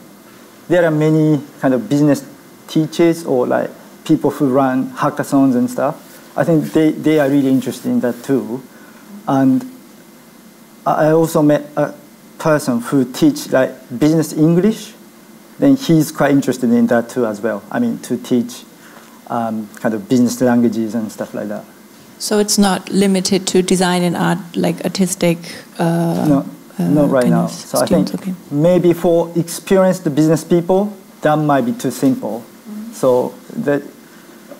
S3: there are many kind of business teachers or like people who run hackathons and stuff. I think they, they are really interested in that too. And I I also met a person who teach like business English. Then he's quite interested in that too as well. I mean, to teach um, kind of business languages and stuff like that.
S7: So it's not limited to design and art, like artistic. Uh,
S3: No,
S7: uh,
S3: not right now. So I think
S7: okay.
S3: maybe for experienced business people, that might be too simple.
S7: Mm-hmm.
S3: So the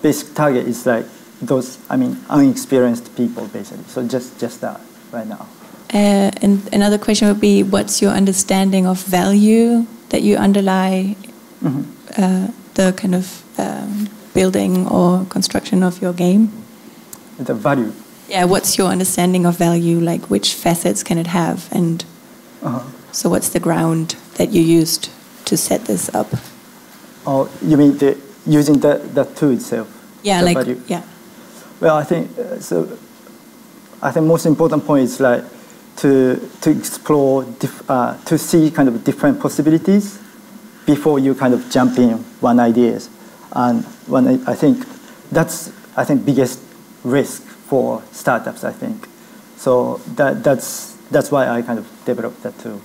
S3: basic target is like those, I mean, unexperienced people basically. So just, just that right now.
S7: Uh, and another question would be, what's your understanding of value that you underlie
S3: Mm-hmm.
S7: uh, the kind of um, building or construction of your game?
S3: The value.
S7: Yeah, what's your understanding of value? Like, which facets can it have? And
S3: Uh-huh.
S7: so, what's the ground that you used to set this up?
S3: Or you mean the, using the, the tool itself?
S7: Yeah, like,
S3: value?
S7: yeah.
S3: Well, I think uh, so. I think most important point is like to to explore, uh, to see kind of different possibilities before you kind of jump in one ideas, and when I, I think that's I think biggest risk for startups. I think so that that's that's why I kind of developed that too.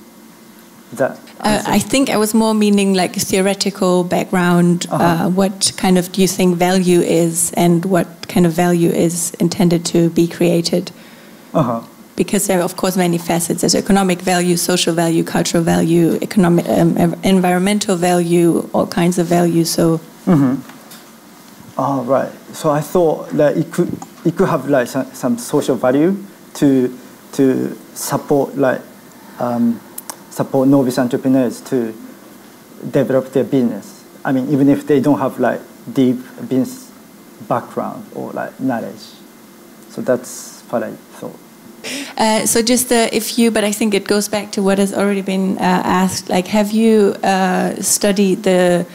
S3: That
S7: Uh, I think I was more meaning like theoretical background. uh
S3: Uh-huh.
S7: what kind of do you think value is, and what kind of value is intended to be created?
S3: uh-huh.
S7: Because there are, of course, many facets. There's economic value, social value, cultural value, economic, um, environmental value, all kinds of value. So,
S3: Oh, right. So I thought that it could it could have like some, some social value to to support like um, support novice entrepreneurs to develop their business. I mean, even if they don't have like deep business background or like knowledge. So that's what I.
S7: Uh, so just uh, if you, but I think it goes back to what has already been uh, asked. Like, have you uh, studied the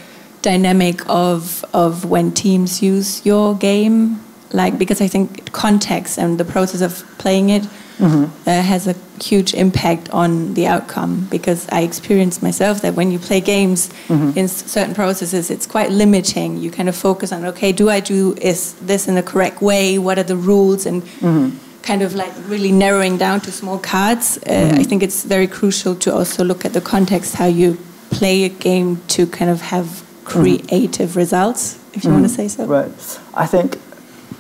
S7: dynamic of of when teams use your game? Like, because I think context and the process of playing it mm-hmm. Uh, has a huge impact on the outcome. Because I experienced myself that when you play games mm-hmm. in certain processes, it's quite limiting. You kind of focus on, okay, do I do is this in the correct way? What are the rules and mm-hmm kind of like really narrowing down to small cards. Uh, mm-hmm. I think it's very crucial to also look at the context, how you play a game to kind of have mm-hmm. creative mm-hmm. results, if you mm-hmm. want to say so.
S3: Right. I think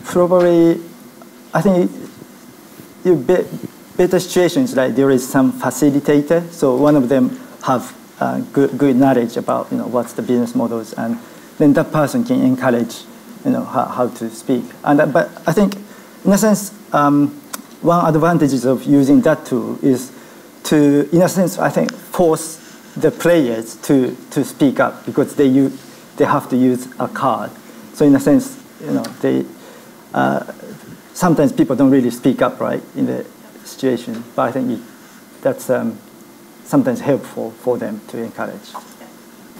S3: probably, I think you be, better situations like there is some facilitator. So one of them have uh, good, good knowledge about you know what's the business models, and then that person can encourage you know how, how to speak. And uh, but I think in a sense um, one advantage of using that tool is to, in a sense, I think, force the players to, to speak up because they, they have to use a card. So in a sense, you know, they, uh, sometimes people don't really speak up, right, in the situation. But I think it, that's um, sometimes helpful for them to encourage.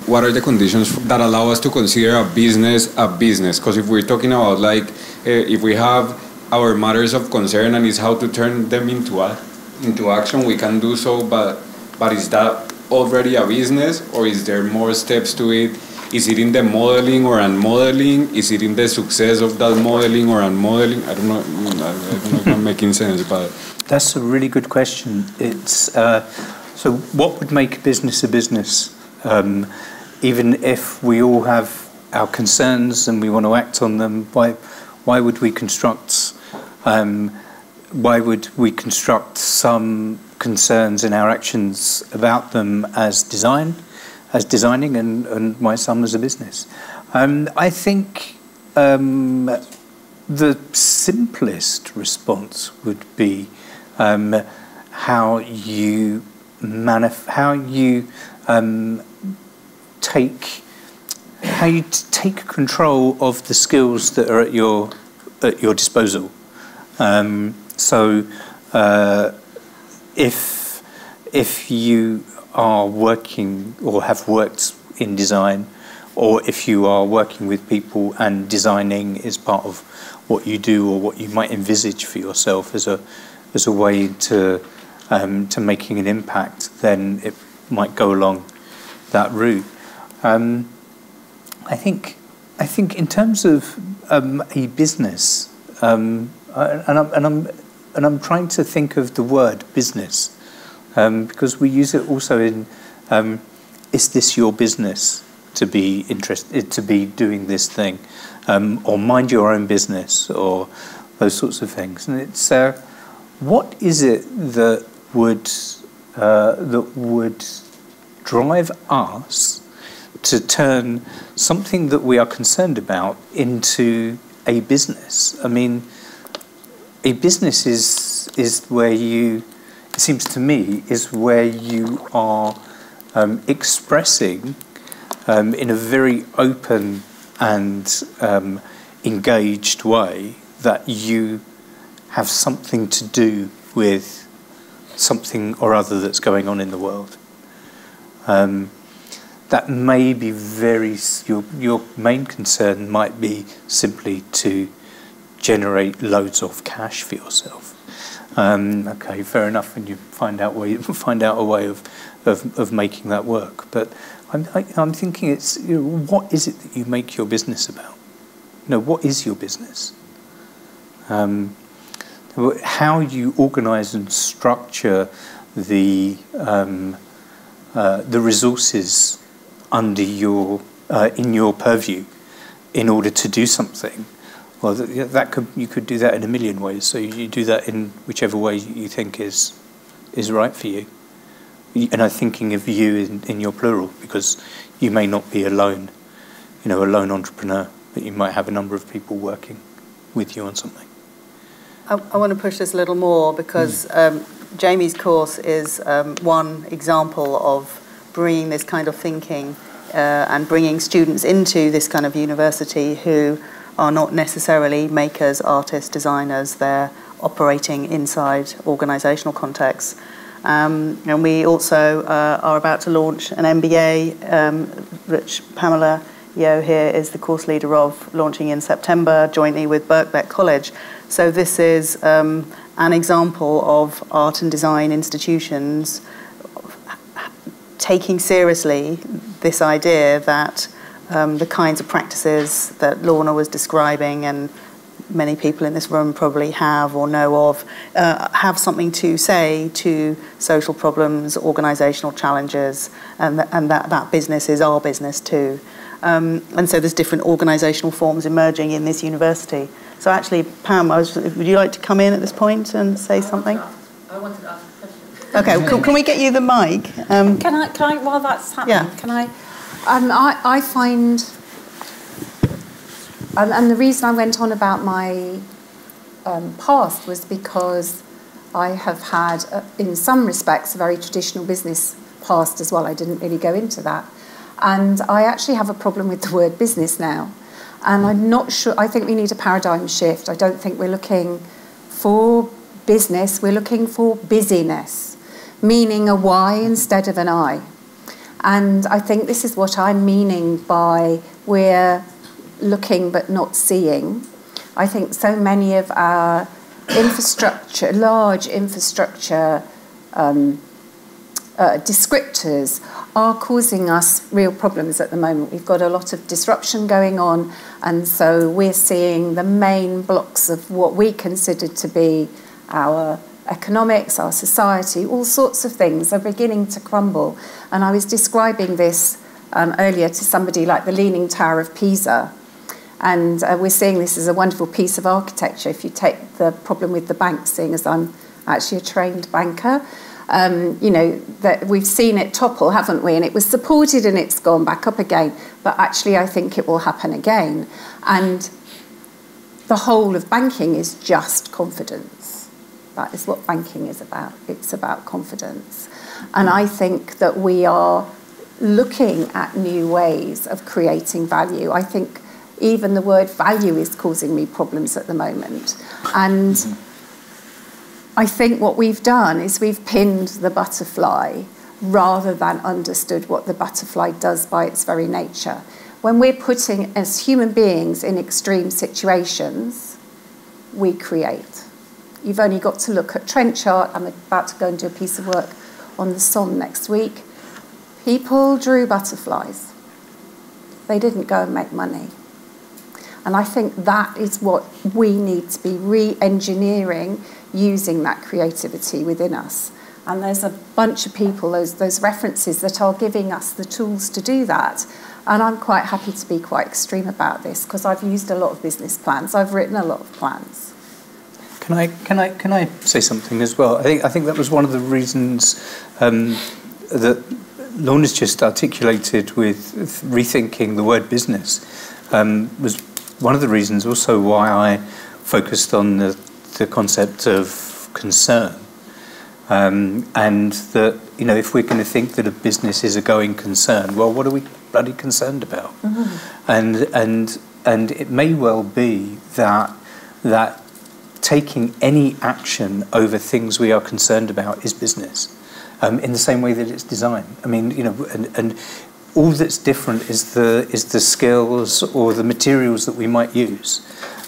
S8: What are the conditions that allow us to consider a business a business? Because if we're talking about like, uh, if we have our matters of concern and is how to turn them into a, into action. We can do so, but but is that already a business, or is there more steps to it? Is it in the modeling or unmodeling? Is it in the success of that modeling or unmodeling? I don't know. I don't know if I'm making sense, but
S2: that's a really good question. It's uh, so what would make business a business? Um, even if we all have our concerns and we want to act on them, why why would we construct um, why would we construct some concerns in our actions about them as design, as designing, and, and why some as a business? Um, I think um, the simplest response would be um, how you manif- how you um, take how you take control of the skills that are at your at your disposal. Um, so uh, if if you are working or have worked in design, or if you are working with people and designing is part of what you do or what you might envisage for yourself as a as a way to um, to making an impact, then it might go along that route. Um, I think I think in terms of um, a business, um, and, I'm, and, I'm, and I'm trying to think of the word business um, because we use it also in um, is this your business to be interested to be doing this thing? Um, or mind your own business or those sorts of things. And it's uh, what is it that would uh, that would drive us to turn something that we are concerned about into a business? I mean a business is is where you it seems to me is where you are um, expressing um, in a very open and um, engaged way that you have something to do with something or other that's going on in the world. Um, that may be very your your main concern might be simply to generate loads of cash for yourself. Um, okay, fair enough, and you find out way, find out a way of, of, of making that work. But I'm, I, am i am thinking it's you know, what is it that you make your business about? Know, what is your business? Um, how you organise and structure the um, uh, the resources under your uh, in your purview in order to do something well, that could you could do that in a million ways. So you do that in whichever way you think is is right for you. And I'm thinking of you in, in your plural because you may not be alone, you know, a lone entrepreneur, but you might have a number of people working with you on something.
S1: I, I want to push this a little more because mm. um, Jamie's course is um, one example of bringing this kind of thinking uh, and bringing students into this kind of university who are not necessarily makers, artists, designers. They're operating inside organisational contexts. Um, and we also uh, are about to launch an MBA, um, which Pamela Yeo here is the course leader of, launching in September jointly with Birkbeck College. So this is um, an example of art and design institutions taking seriously this idea that um, the kinds of practices that Lorna was describing and many people in this room probably have or know of, uh, have something to say to social problems, organisational challenges, and, th- and that, that business is our business too. Um, and so there's different organisational forms emerging in this university. So actually, Pam, was, would you like to come in at this point and say something?
S9: I wanted to ask a question.
S1: Okay, can, can we get you the mic? Um,
S4: Can I, can I, while that's happening,
S1: Yeah.
S4: can I, um, I, I find, and, and the reason I went on about my um, past was because I have had, uh, in some respects, a very traditional business past as well. I didn't really go into that. And I actually have a problem with the word business now. And I'm not sure, I think we need a paradigm shift. I don't think we're looking for business, we're looking for busyness, meaning a Y instead of an I. And I think this is what I'm meaning by we're looking but not seeing. I think so many of our infrastructure, large infrastructure um, uh, descriptors are causing us real problems at the moment. We've got a lot of disruption going on, and so we're seeing the main blocks of what we consider to be our economics, our society, all sorts of things are beginning to crumble. And I was describing this um, earlier to somebody like the Leaning Tower of Pisa. And uh, we're seeing this as a wonderful piece of architecture. If you take the problem with the banks, seeing as I'm actually a trained banker, um, you know, that we've seen it topple, haven't we? And it was supported and it's gone back up again. But actually, I think it will happen again. And the whole of banking is just confidence. That is what banking is about. It's about confidence. And I think that we are looking at new ways of creating value. I think even the word value is causing me problems at the moment. And mm-hmm. I think what we've done is we've pinned the butterfly rather than understood what the butterfly does by its very nature. When we're putting, as human beings, in extreme situations, we create. You've only got to look at trench art. I'm about to go and do a piece of work on the Somme next week. People drew butterflies. They didn't go and make money. And I think that is what we need to be re engineering using that creativity within us. And there's a bunch of people, those, those references, that are giving us the tools to do that. And I'm quite happy to be quite extreme about this because I've used a lot of business plans, I've written a lot of plans.
S2: Can I can I can I say something as well? I think I think that was one of the reasons um, that Lorna's just articulated with rethinking the word business um, was one of the reasons also why I focused on the, the concept of concern. Um, and that, you know, if we're going to think that a business is a going concern, well, what are we bloody concerned about? Mm-hmm. And, and, and it may well be that, that taking any action over things we are concerned about is business. Um, in the same way that it's design. I mean, you know, and, and all that's different is the is the skills or the materials that we might use,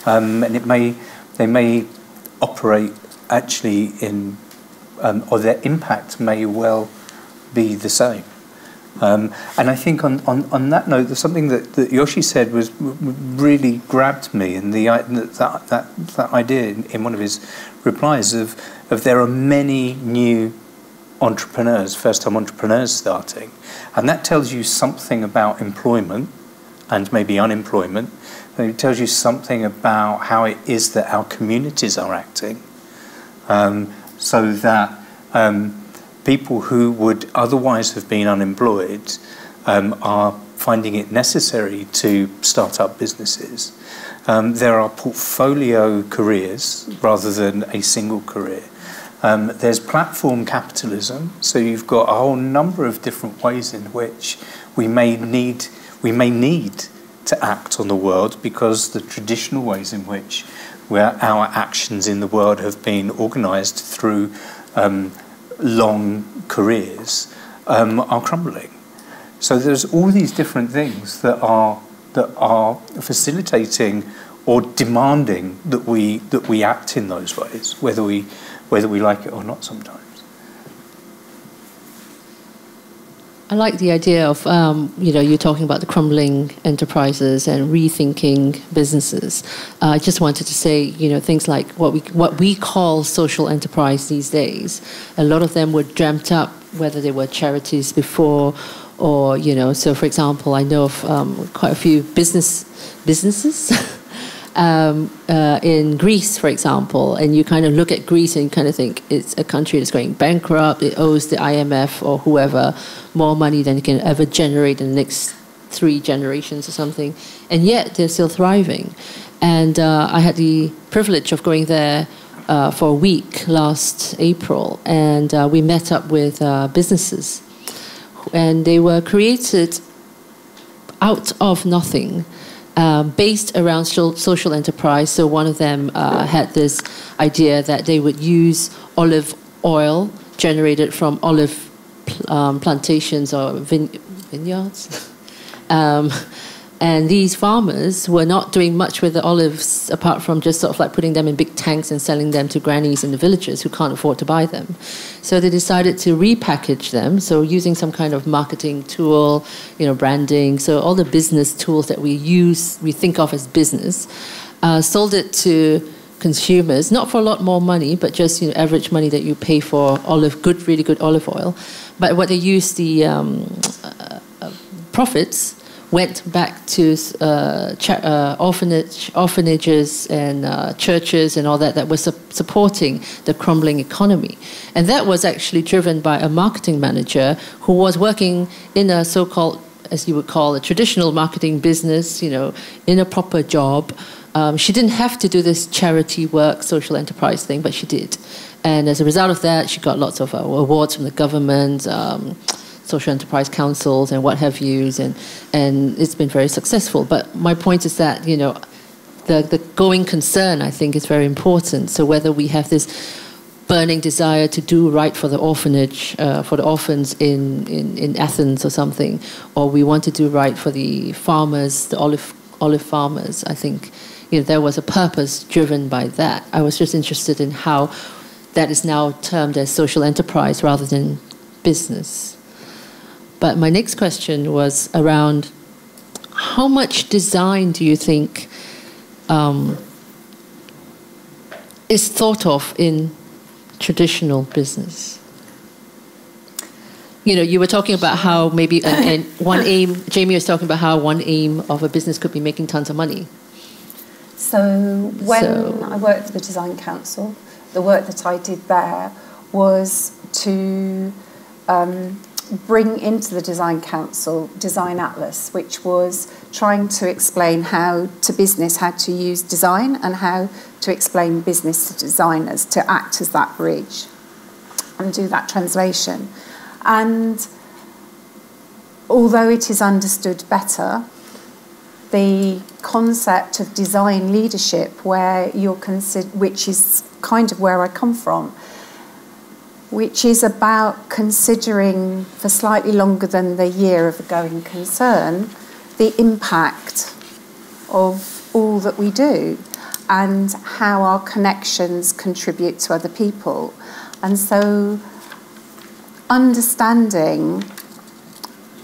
S2: um, and it may they may operate actually in um, or their impact may well be the same. Um, and I think on, on, on that note, there's something that, that Yoshi said was really grabbed me, and the that that, that idea in, in one of his replies of of there are many new entrepreneurs, first time entrepreneurs starting. And that tells you something about employment and maybe unemployment. It tells you something about how it is that our communities are acting. Um, so that um, people who would otherwise have been unemployed um, are finding it necessary to start up businesses. Um, there are portfolio careers rather than a single career. Um, there's platform capitalism, so you've got a whole number of different ways in which we may need we may need to act on the world because the traditional ways in which our actions in the world have been organised through um, long careers um, are crumbling. So there's all these different things that are that are facilitating or demanding that we that we act in those ways, whether we whether we like it or not sometimes.
S10: I like the idea of, um, you know, you're talking about the crumbling enterprises and rethinking businesses. Uh, I just wanted to say, you know, things like what we what we call social enterprise these days. A lot of them were dreamt up, whether they were charities before, or you know. So, for example, I know of um, quite a few business businesses. um, uh, in Greece, for example, and you kind of look at Greece and kind of think it's a country that's going bankrupt, it owes the IMF or whoever more money than it can ever generate in the next three generations or something, and yet they're still thriving. And uh, I had the privilege of going there uh, for a week last April, and uh, we met up with uh, businesses, and they were created out of nothing um, based around social enterprise. So one of them uh, had this idea that they would use olive oil generated from olive um, plantations or vine vineyards. and these farmers were not doing much with the olives apart from just sort of like putting them in big tanks and selling them to grannies in the villages who can't afford to buy them. So they decided to repackage them. So using some kind of marketing tool, you know, branding. So all the business tools that we use, we think of as business, uh, sold it to consumers, not for a lot more money, but just you know, average money that you pay for olive, good, really good olive oil. But what they use the um, uh, uh, profits went back to uh, uh, orphanage, orphanages and uh, churches and all that that were su supporting the crumbling economy. And that was actually driven by a marketing manager who was working in a so called, as you would call, a traditional marketing business, you know, in a proper job. Um, she didn't have to do this charity work, social enterprise thing, but she did. And as a result of that, she got lots of uh, awards from the government. Um, social enterprise councils and what have yous, and and it's been very successful. But my point is that you know, the the going concern I think is very important. So whether we have this burning desire to do right for the orphanage, uh, for the orphans in, in, in Athens or something, or we want to do right for the farmers, the olive olive farmers. I think you know there was a purpose driven by that. I was just interested in how that is now termed as social enterprise rather than business. But my next question was around how much design do you think um, is thought of in traditional business? You know, you were talking about how maybe and one aim. Jamie was talking about how one aim of a business could be making tons of money.
S4: So when so, I worked for the Design Council, the work that I did there was to um, bring into the Design Council Design Atlas, which was trying to explain how to business how to use design and how to explain business to designers to act as that bridge and do that translation. And although it is understood better, the concept of design leadership, where you're consider, which is kind of where I come from, which is about considering for slightly longer than the year of a going concern the impact of all that we do and how our connections contribute to other people. And so understanding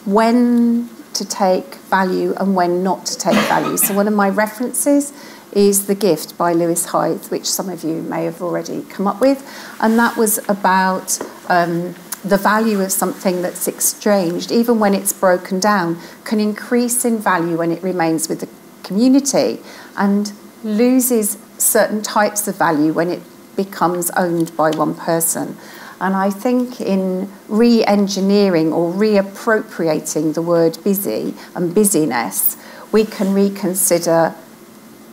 S4: when to take value and when not to take value. So one of my references is The Gift by Lewis Hyde, which some of you may have already come up with. And that was about um, the value of something that's exchanged, even when it's broken down, can increase in value when it remains with the community and loses certain types of value when it becomes owned by one person. And I think in re engineering or reappropriating the word busy and busyness, we can reconsider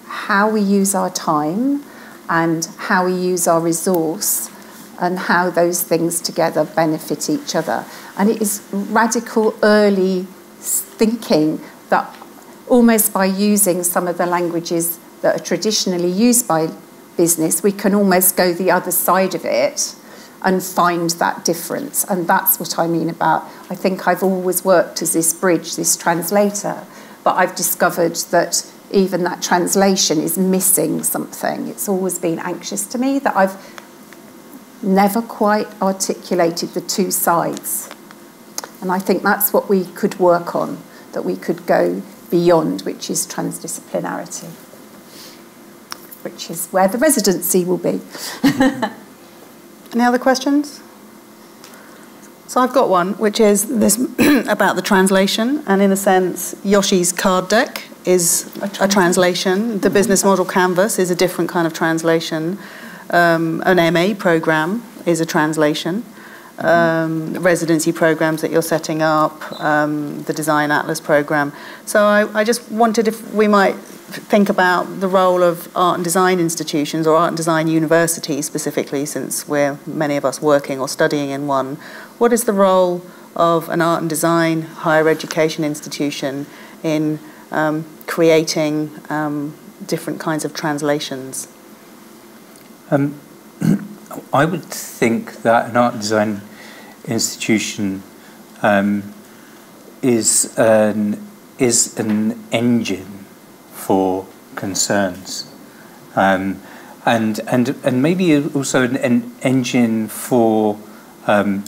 S4: how we use our time and how we use our resource and how those things together benefit each other. And it is radical early thinking that almost by using some of the languages that are traditionally used by business, we can almost go the other side of it and find that difference. And that's what I mean about, I think I've always worked as this bridge, this translator, but I've discovered that even that translation is missing something. It's always been anxious to me that I've never quite articulated the two sides. And I think that's what we could work on, that we could go beyond, which is transdisciplinarity, which is where the residency will be.
S1: Any other questions? So I've got one, which is this about the translation, and in a sense, Yoshi's card deck is a, a translation. The business model canvas is a different kind of translation. Um, an MA program is a translation. Um, residency programs that you're setting up, um, the Design Atlas program. So I, I just wondered if we might think about the role of art and design institutions or art and design universities specifically, since we're many of us working or studying in one. What is the role of an art and design higher education institution in um, creating um, different kinds of translations?
S2: Um, I would think that an art design institution um, is an is an engine for concerns, um, and and and maybe also an, an engine for um,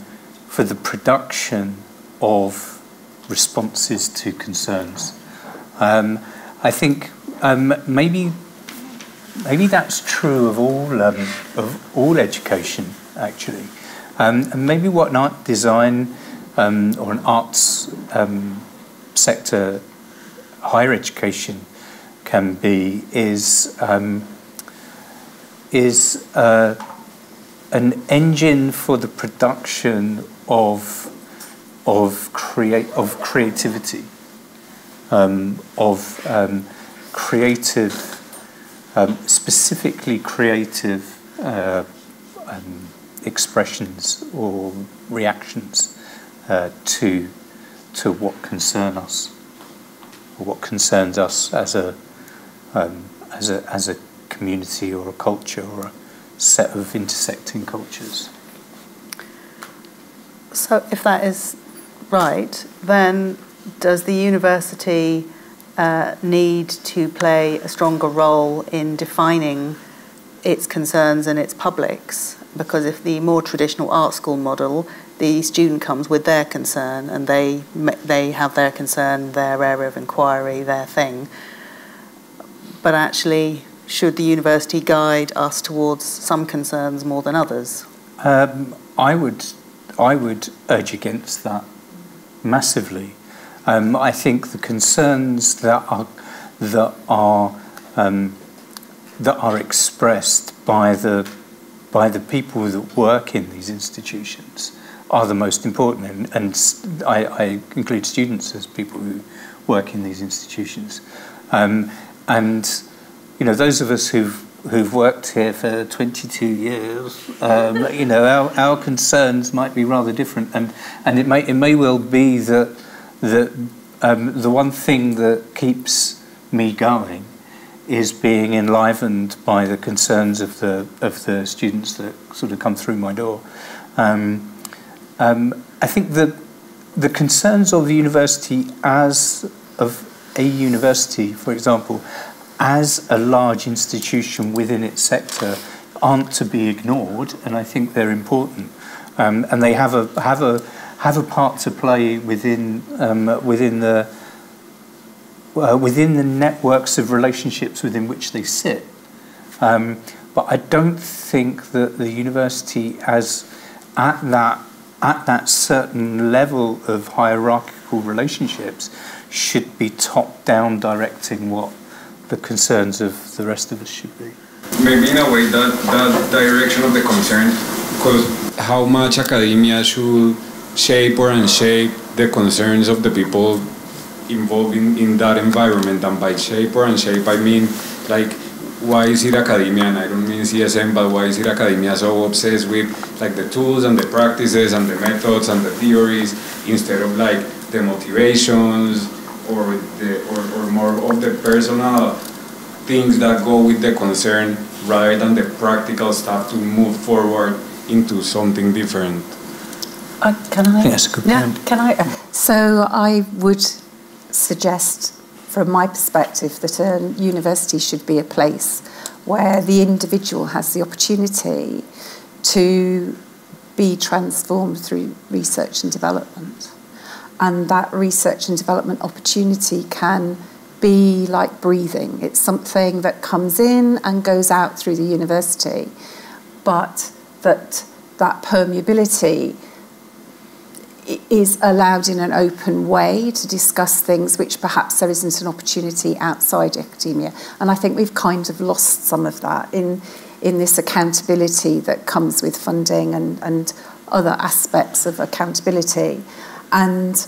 S2: for the production of responses to concerns. Um, I think um, maybe maybe that's true of all um, of all education actually, um, and maybe what an art design um, or an arts um, sector higher education can be is is uh, an engine for the production of of create of creativity of um, creative, um, specifically creative uh, um, expressions or reactions uh, to to what concern us or what concerns us as a um, as a as a community or a culture or a set of intersecting cultures.
S1: So, if that is right, then does the university uh, need to play a stronger role in defining its concerns and its publics? Because if the more traditional art school model, the student comes with their concern and they they have their concern, their area of inquiry, their thing. But actually, should the university guide us towards some concerns more than others?
S2: Um, I would I would urge against that massively. Um, I think the concerns that are that are um, that are expressed by the by the people that work in these institutions are the most important, and, and I, I, include students as people who work in these institutions, um, and you know those of us who've who've worked here for 22 years, um, you know our, our concerns might be rather different, and and it may it may well be that that um, the one thing that keeps me going is being enlivened by the concerns of the of the students that sort of come through my door. Um, um, I think that the concerns of the university as of a university, for example, as a large institution within its sector, aren't to be ignored, and I think they're important, um, and they have a have a have a part to play within um, within the uh, within the networks of relationships within which they sit. Um, but I don't think that the university, as at that at that certain level of hierarchical relationships, should be top down directing what the concerns of the rest of us should be.
S8: Maybe in a way that that direction of the concern, because how much academia should shape or unshape the concerns of the people involved in, in that environment. And by shape or unshape, I mean, like, why is it academia, and I don't mean CSM, but why is it academia so obsessed with like the tools and the practices and the methods and the theories instead of like the motivations or the or, or more of the personal things that go with the concern rather than the practical stuff to move forward into something different.
S1: Uh, can I?
S2: Yes, good
S1: yeah,
S2: point.
S1: Can I?
S4: So I would suggest, from my perspective, that a university should be a place where the individual has the opportunity to be transformed through research and development. And that research and development opportunity can be like breathing. It's something that comes in and goes out through the university, but that that permeability i- is allowed in an open way to discuss things which perhaps there isn't an opportunity outside academia. And I think we've kind of lost some of that in, in this accountability that comes with funding and, and other aspects of accountability. And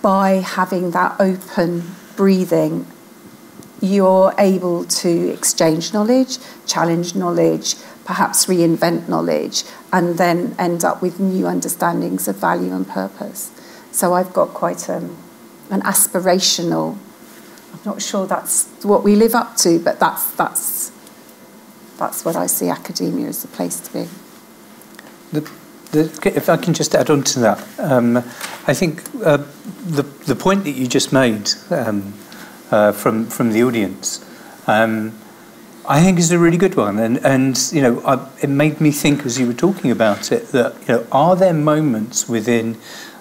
S4: by having that open breathing, you're able to exchange knowledge, challenge knowledge, perhaps reinvent knowledge, and then end up with new understandings of value and purpose. So I've got quite um, an aspirational. I'm not sure that's what we live up to, but that's that's that's what I see academia as the place to be.
S2: The, the, if I can just add on to that, um, I think uh, the the point that you just made um, uh, from from the audience, um, I think is a really good one, and and you know I, it made me think as you were talking about it that you know are there moments within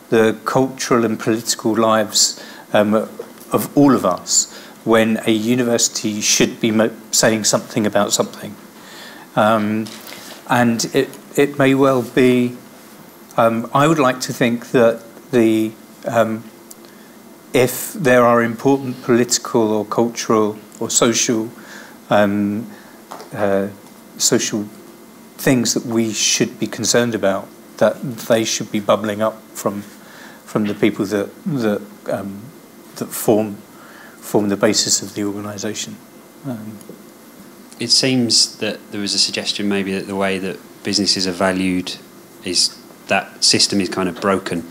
S2: the cultural and political lives um, of all of us when a university should be mo- saying something about something, um, and it it may well be. Um, I would like to think that the um, if there are important political or cultural or social um, uh, social things that we should be concerned about, that they should be bubbling up from from the people that that um, that form form the basis of the organisation. Um,
S11: it seems that there was a suggestion maybe that the way that businesses are valued is that system is kind of broken.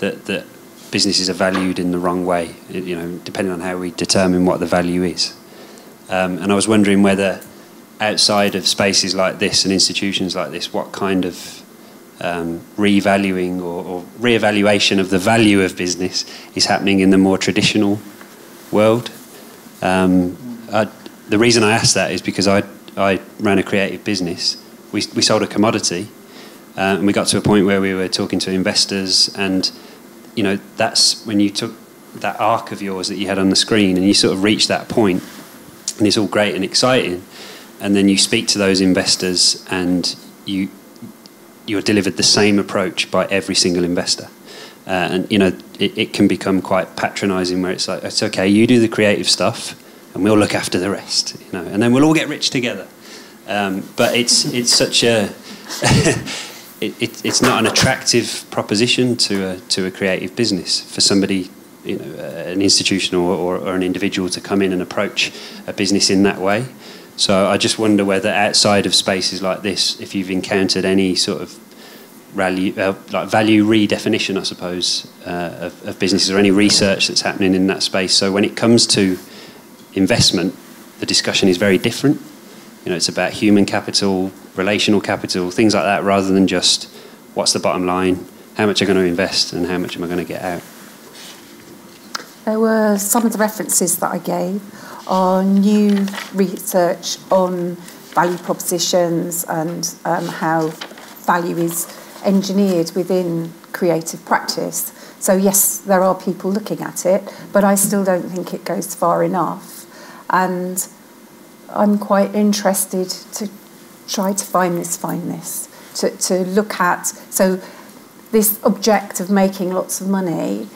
S11: That that businesses are valued in the wrong way. You know, depending on how we determine what the value is. Um, and I was wondering whether outside of spaces like this and institutions like this, what kind of um, revaluing or, or re-evaluation of the value of business is happening in the more traditional world. Um, I, the reason I asked that is because I, I ran a creative business. We, we sold a commodity, uh, and we got to a point where we were talking to investors, and you know that's when you took that arc of yours that you had on the screen, and you sort of reached that point, and it's all great and exciting, and then you speak to those investors, and you you're delivered the same approach by every single investor. Uh, and you know it, it can become quite patronising, where it's like it's okay, you do the creative stuff, and we'll look after the rest, you know, and then we'll all get rich together. Um, but it's it's such a it, it, it's not an attractive proposition to a to a creative business for somebody, you know, an institution or, or, or an individual to come in and approach a business in that way. So I just wonder whether outside of spaces like this, if you've encountered any sort of value, uh, like value redefinition, I suppose, uh, of, of businesses or any research that's happening in that space. So when it comes to investment, the discussion is very different. You know, it's about human capital, relational capital, things like that, rather than just what's the bottom line, how much am I going to invest, and how much am I going to get out.
S4: There were some of the references that I gave are new research on value propositions and um, how value is engineered within creative practice. So, yes, there are people looking at it, but I still don't think it goes far enough. And I'm quite interested to try to find this fineness, to, to look at. So, this object of making lots of money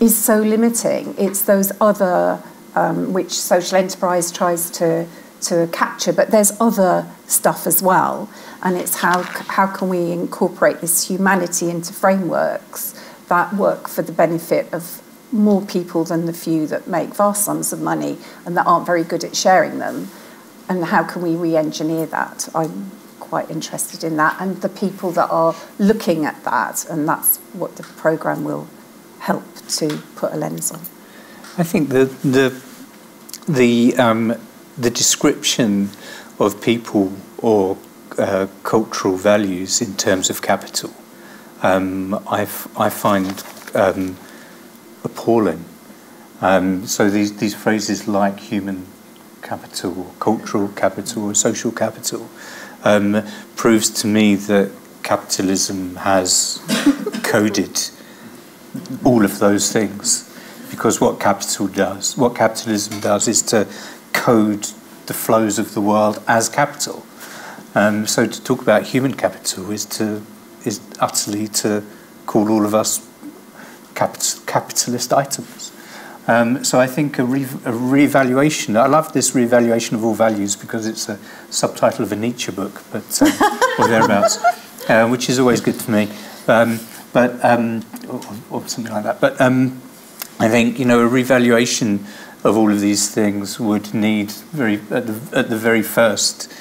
S4: is so limiting. It's those other, um, which social enterprise tries to, to capture, but there's other stuff as well. And it's how, how can we incorporate this humanity into frameworks that work for the benefit of more people than the few that make vast sums of money and that aren't very good at sharing them. And how can we re engineer that? I'm quite interested in that. And the people that are looking at that, and that's what the programme will help to put a lens on?
S2: I think the the the um, the description of people or uh, cultural values in terms of capital, um, I, find um, appalling. Um, so these, these phrases like human capital, or cultural capital, or social capital, um, proves to me that capitalism has coded all of those things. Because what capital does, what capitalism does, is to code the flows of the world as capital. Um, so to talk about human capital is to is utterly to call all of us capital, capitalist items. Um, so I think a, re- a reevaluation. I love this reevaluation of all values because it's a subtitle of a Nietzsche book, but um, or thereabouts, uh, which is always good for me. Um, but um, or, or, something like that. But um, I think you know a revaluation of all of these things would need very at the, at the very first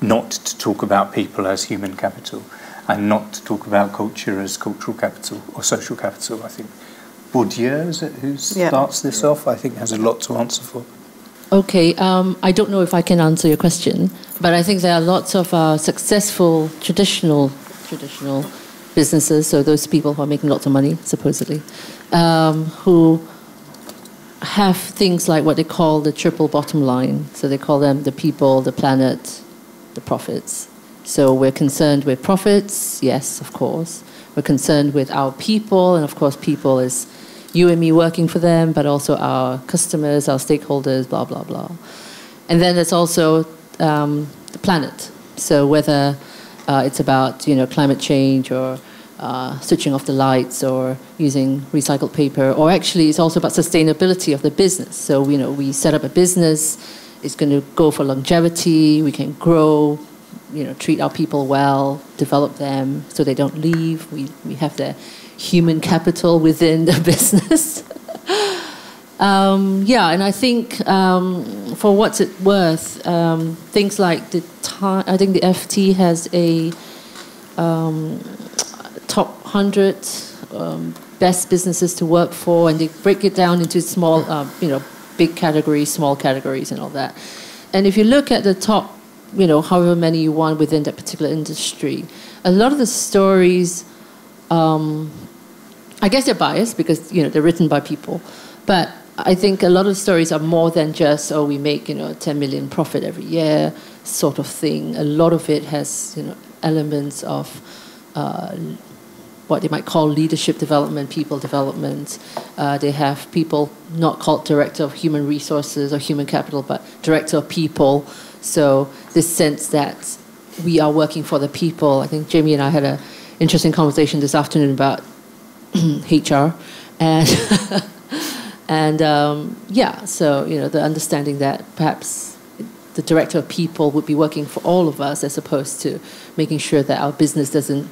S2: not to talk about people as human capital and not to talk about culture as cultural capital or social capital. I think Bourdieu, is it, who starts yeah. this off, I think has a lot to answer for.
S10: Okay, um, I don't know if I can answer your question, but I think there are lots of uh, successful traditional traditional businesses, so those people who are making lots of money, supposedly, um, who have things like what they call the triple bottom line. So they call them the people, the planet, the profits. So we're concerned with profits, yes, of course. We're concerned with our people, and of course, people is you and me working for them, but also our customers, our stakeholders, blah, blah, blah. And then there's also um, the planet. So whether uh, it's about you know climate change or uh, switching off the lights or using recycled paper, or actually it's also about sustainability of the business. So you know we set up a business, it's going to go for longevity. We can grow, you know, treat our people well, develop them so they don't leave. We we have the human capital within the business. Um, yeah, and I think um, for what's it worth, um, things like the time. I think the FT has a um, top hundred um, best businesses to work for, and they break it down into small, uh, you know, big categories, small categories, and all that. And if you look at the top, you know, however many you want within that particular industry, a lot of the stories, um, I guess they're biased because you know they're written by people, but I think a lot of stories are more than just oh we make you know 10 million profit every year sort of thing. A lot of it has you know elements of uh, what they might call leadership development, people development. Uh, they have people not called director of human resources or human capital, but director of people. So this sense that we are working for the people. I think Jamie and I had an interesting conversation this afternoon about HR, and and um, yeah, so you know the understanding that perhaps the director of people would be working for all of us as opposed to making sure that our business doesn't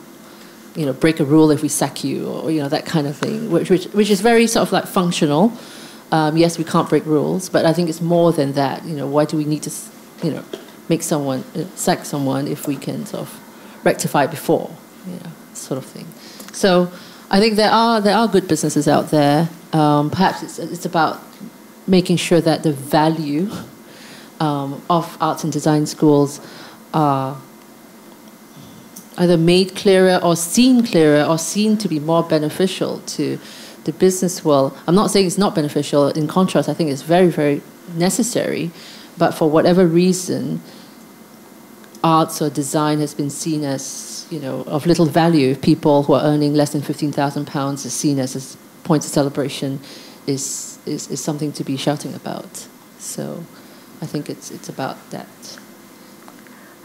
S10: you know, break a rule if we sack you, or you know that kind of thing, which which, which is very sort of like functional. Um, yes, we can't break rules, but I think it's more than that. You know, why do we need to, you know, make someone uh, sack someone if we can sort of rectify before, you know, sort of thing. So I think there are there are good businesses out there. Um, perhaps it's it's about making sure that the value um, of arts and design schools are either made clearer or seen clearer or seen to be more beneficial to the business world. I'm not saying it's not beneficial. In contrast, I think it's very, very necessary. But for whatever reason, arts or design has been seen as, you know, of little value. People who are earning less than fifteen thousand pounds is seen as a point of celebration, is, is is something to be shouting about. So, I think it's it's about that.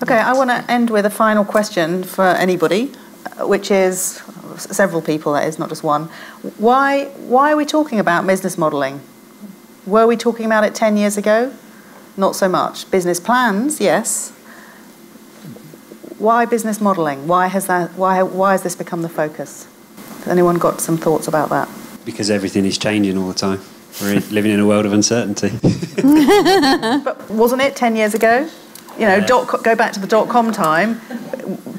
S1: Okay, I want to end with a final question for anybody, uh, which is several people, that is, not just one. Why, why are we talking about business modelling? Were we talking about it 10 years ago? Not so much. Business plans, yes. Why business modelling? Why has, that, why, why has this become the focus? Has anyone got some thoughts about that?
S11: Because everything is changing all the time. We're living in a world of uncertainty.
S1: but wasn't it 10 years ago? You know, dot, go back to the dot com time,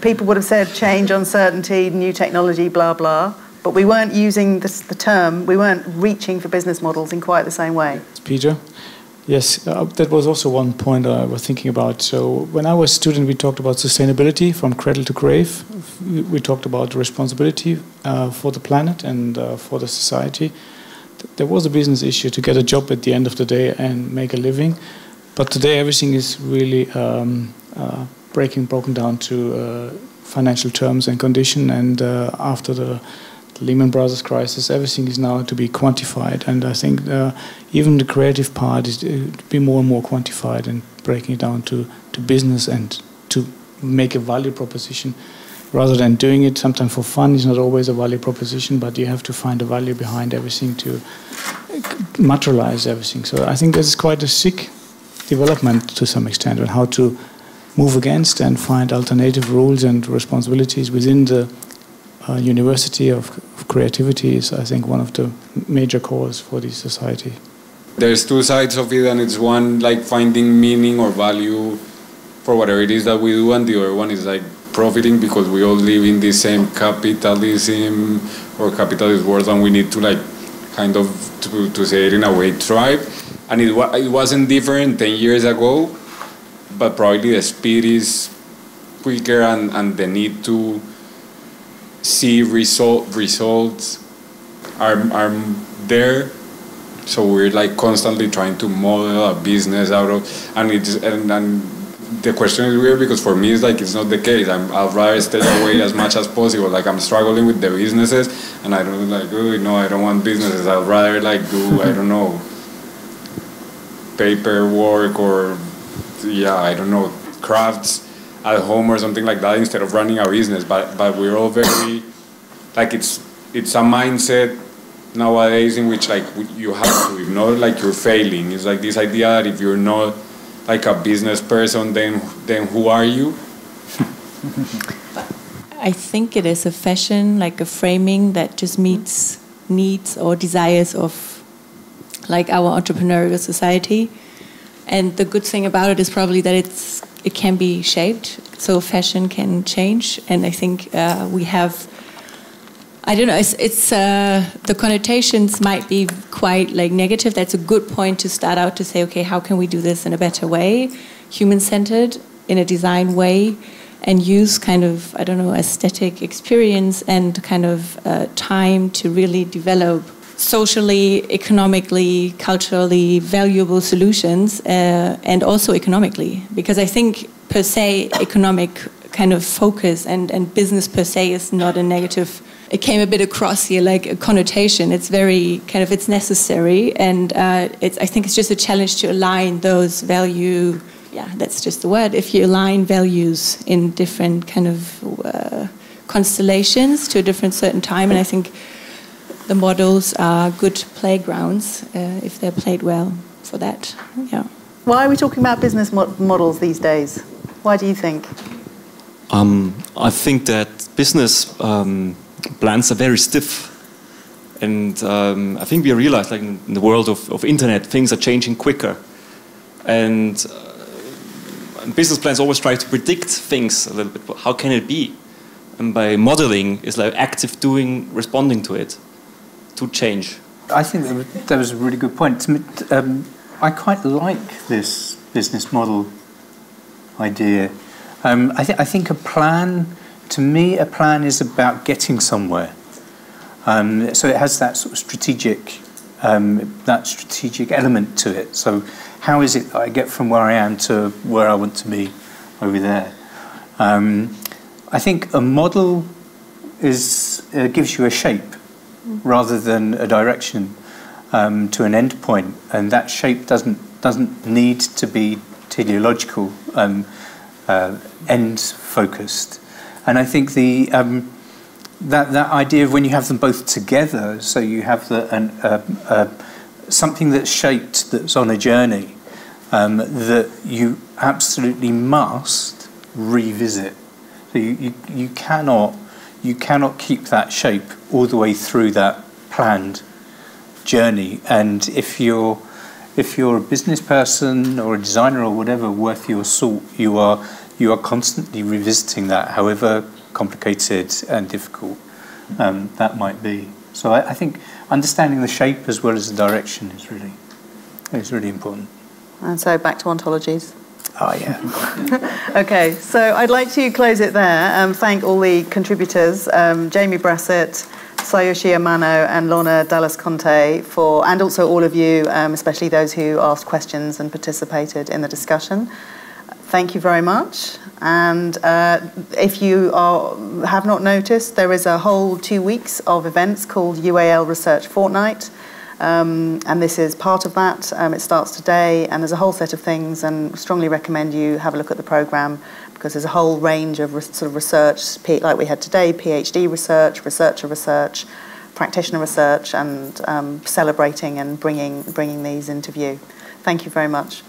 S1: people would have said change, uncertainty, new technology, blah, blah. but we weren't using this, the term, we weren't reaching for business models in quite the same way.
S12: Peter. Yes, uh, that was also one point I was thinking about. So when I was a student, we talked about sustainability from cradle to grave. We talked about responsibility uh, for the planet and uh, for the society. There was a business issue to get a job at the end of the day and make a living, but today everything is really um, uh, breaking broken down to uh, financial terms and condition. And uh, after the Lehman Brothers crisis, everything is now to be quantified, and I think uh, even the creative part is to be more and more quantified and breaking it down to, to business and to make a value proposition rather than doing it sometimes for fun is not always a value proposition, but you have to find a value behind everything to materialize everything. So I think this is quite a sick development to some extent on how to move against and find alternative rules and responsibilities within the uh, university of, creativity is, I think, one of the major cores for the society.
S8: There's two sides of it, and it's one like finding meaning or value for whatever it is that we do, and the other one is like profiting because we all live in the same capitalism or capitalist world, and we need to like kind of to, to say it in a way thrive. And it, it wasn't different 10 years ago, but probably the speed is quicker and, and the need to see result results are, are there. So we're like constantly trying to model a business out of and it's and, and the question is weird because for me it's like it's not the case. I'm, i'd rather stay away as much as possible. Like i'm struggling with the businesses and i don't like oh no i don't want businesses. I'd rather like do i don't know paperwork or yeah i don't know crafts at home or something like that instead of running a business. But but we're all very like it's it's a mindset nowadays in which like you have to if not like you're failing. It's like this idea that if you're not like a business person, then then who are you?
S7: I think it is a fashion, like a framing that just meets needs or desires of like our entrepreneurial society. And the good thing about it is probably that it's it can be shaped, so fashion can change. And I think uh, we have. I don't know. It's, it's uh, the connotations might be quite like negative. That's a good point to start out to say, okay, how can we do this in a better way, human-centered, in a design way, and use kind of I don't know aesthetic experience and kind of uh, time to really develop socially, economically, culturally valuable solutions, uh, and also economically. Because I think per se, economic kind of focus and, and business per se is not a negative. It came a bit across here like a connotation. It's very kind of it's necessary, and uh, it's, I think it's just a challenge to align those value. Yeah, that's just the word. If you align values in different kind of uh, constellations to a different certain time, and I think the models are good playgrounds uh, if they're played well for that. Yeah.
S1: Why are we talking about business mo models these days? Why do you think?
S13: Um, I think that business um, plans are very stiff. And um, I think we realize, like in the world of, of internet, things are changing quicker. And uh, business plans always try to predict things a little bit. How can it be? And by modeling, is like active doing, responding to it to change?
S2: I think that was a really good point. Um, I quite like this business model idea. Um, I, th- I, think a plan, to me, a plan is about getting somewhere. Um, so it has that sort of strategic, um, that strategic element to it. So how is it that I get from where I am to where I want to be over there? Um, I think a model is uh, gives you a shape rather than a direction um, to an end point, and that shape doesn't doesn't need to be teleological, um, uh, end focused. And I think the um, that that idea of when you have them both together, so you have the an, uh, uh, something that's shaped, that's on a journey, um, that you absolutely must revisit. So you, you, you cannot you cannot keep that shape all the way through that planned journey. And if you're if you're a business person or a designer or whatever worth your salt, you are you are constantly revisiting that, however complicated and difficult um, that might be. So I, I think understanding the shape as well as the direction is really is really important.
S1: And so back to ontologies.
S2: Oh, yeah.
S1: okay, so I'd like to close it there. Um, thank all the contributors, um, Jamie Brassett, Tsuyoshi Amano, and Lorna Dallas Conte, for, and also all of you, um, especially those who asked questions and participated in the discussion. Thank you very much. And uh, if you are, have not noticed, there is a whole two weeks of events called UAL Research Fortnight. Um, and this is part of that. Um, it starts today, and there's a whole set of things, and strongly recommend you have a look at the program because there's a whole range of sort of research, like we had today, PhD research, researcher research, practitioner research, and um, celebrating and bringing bringing these into view. Thank you very much.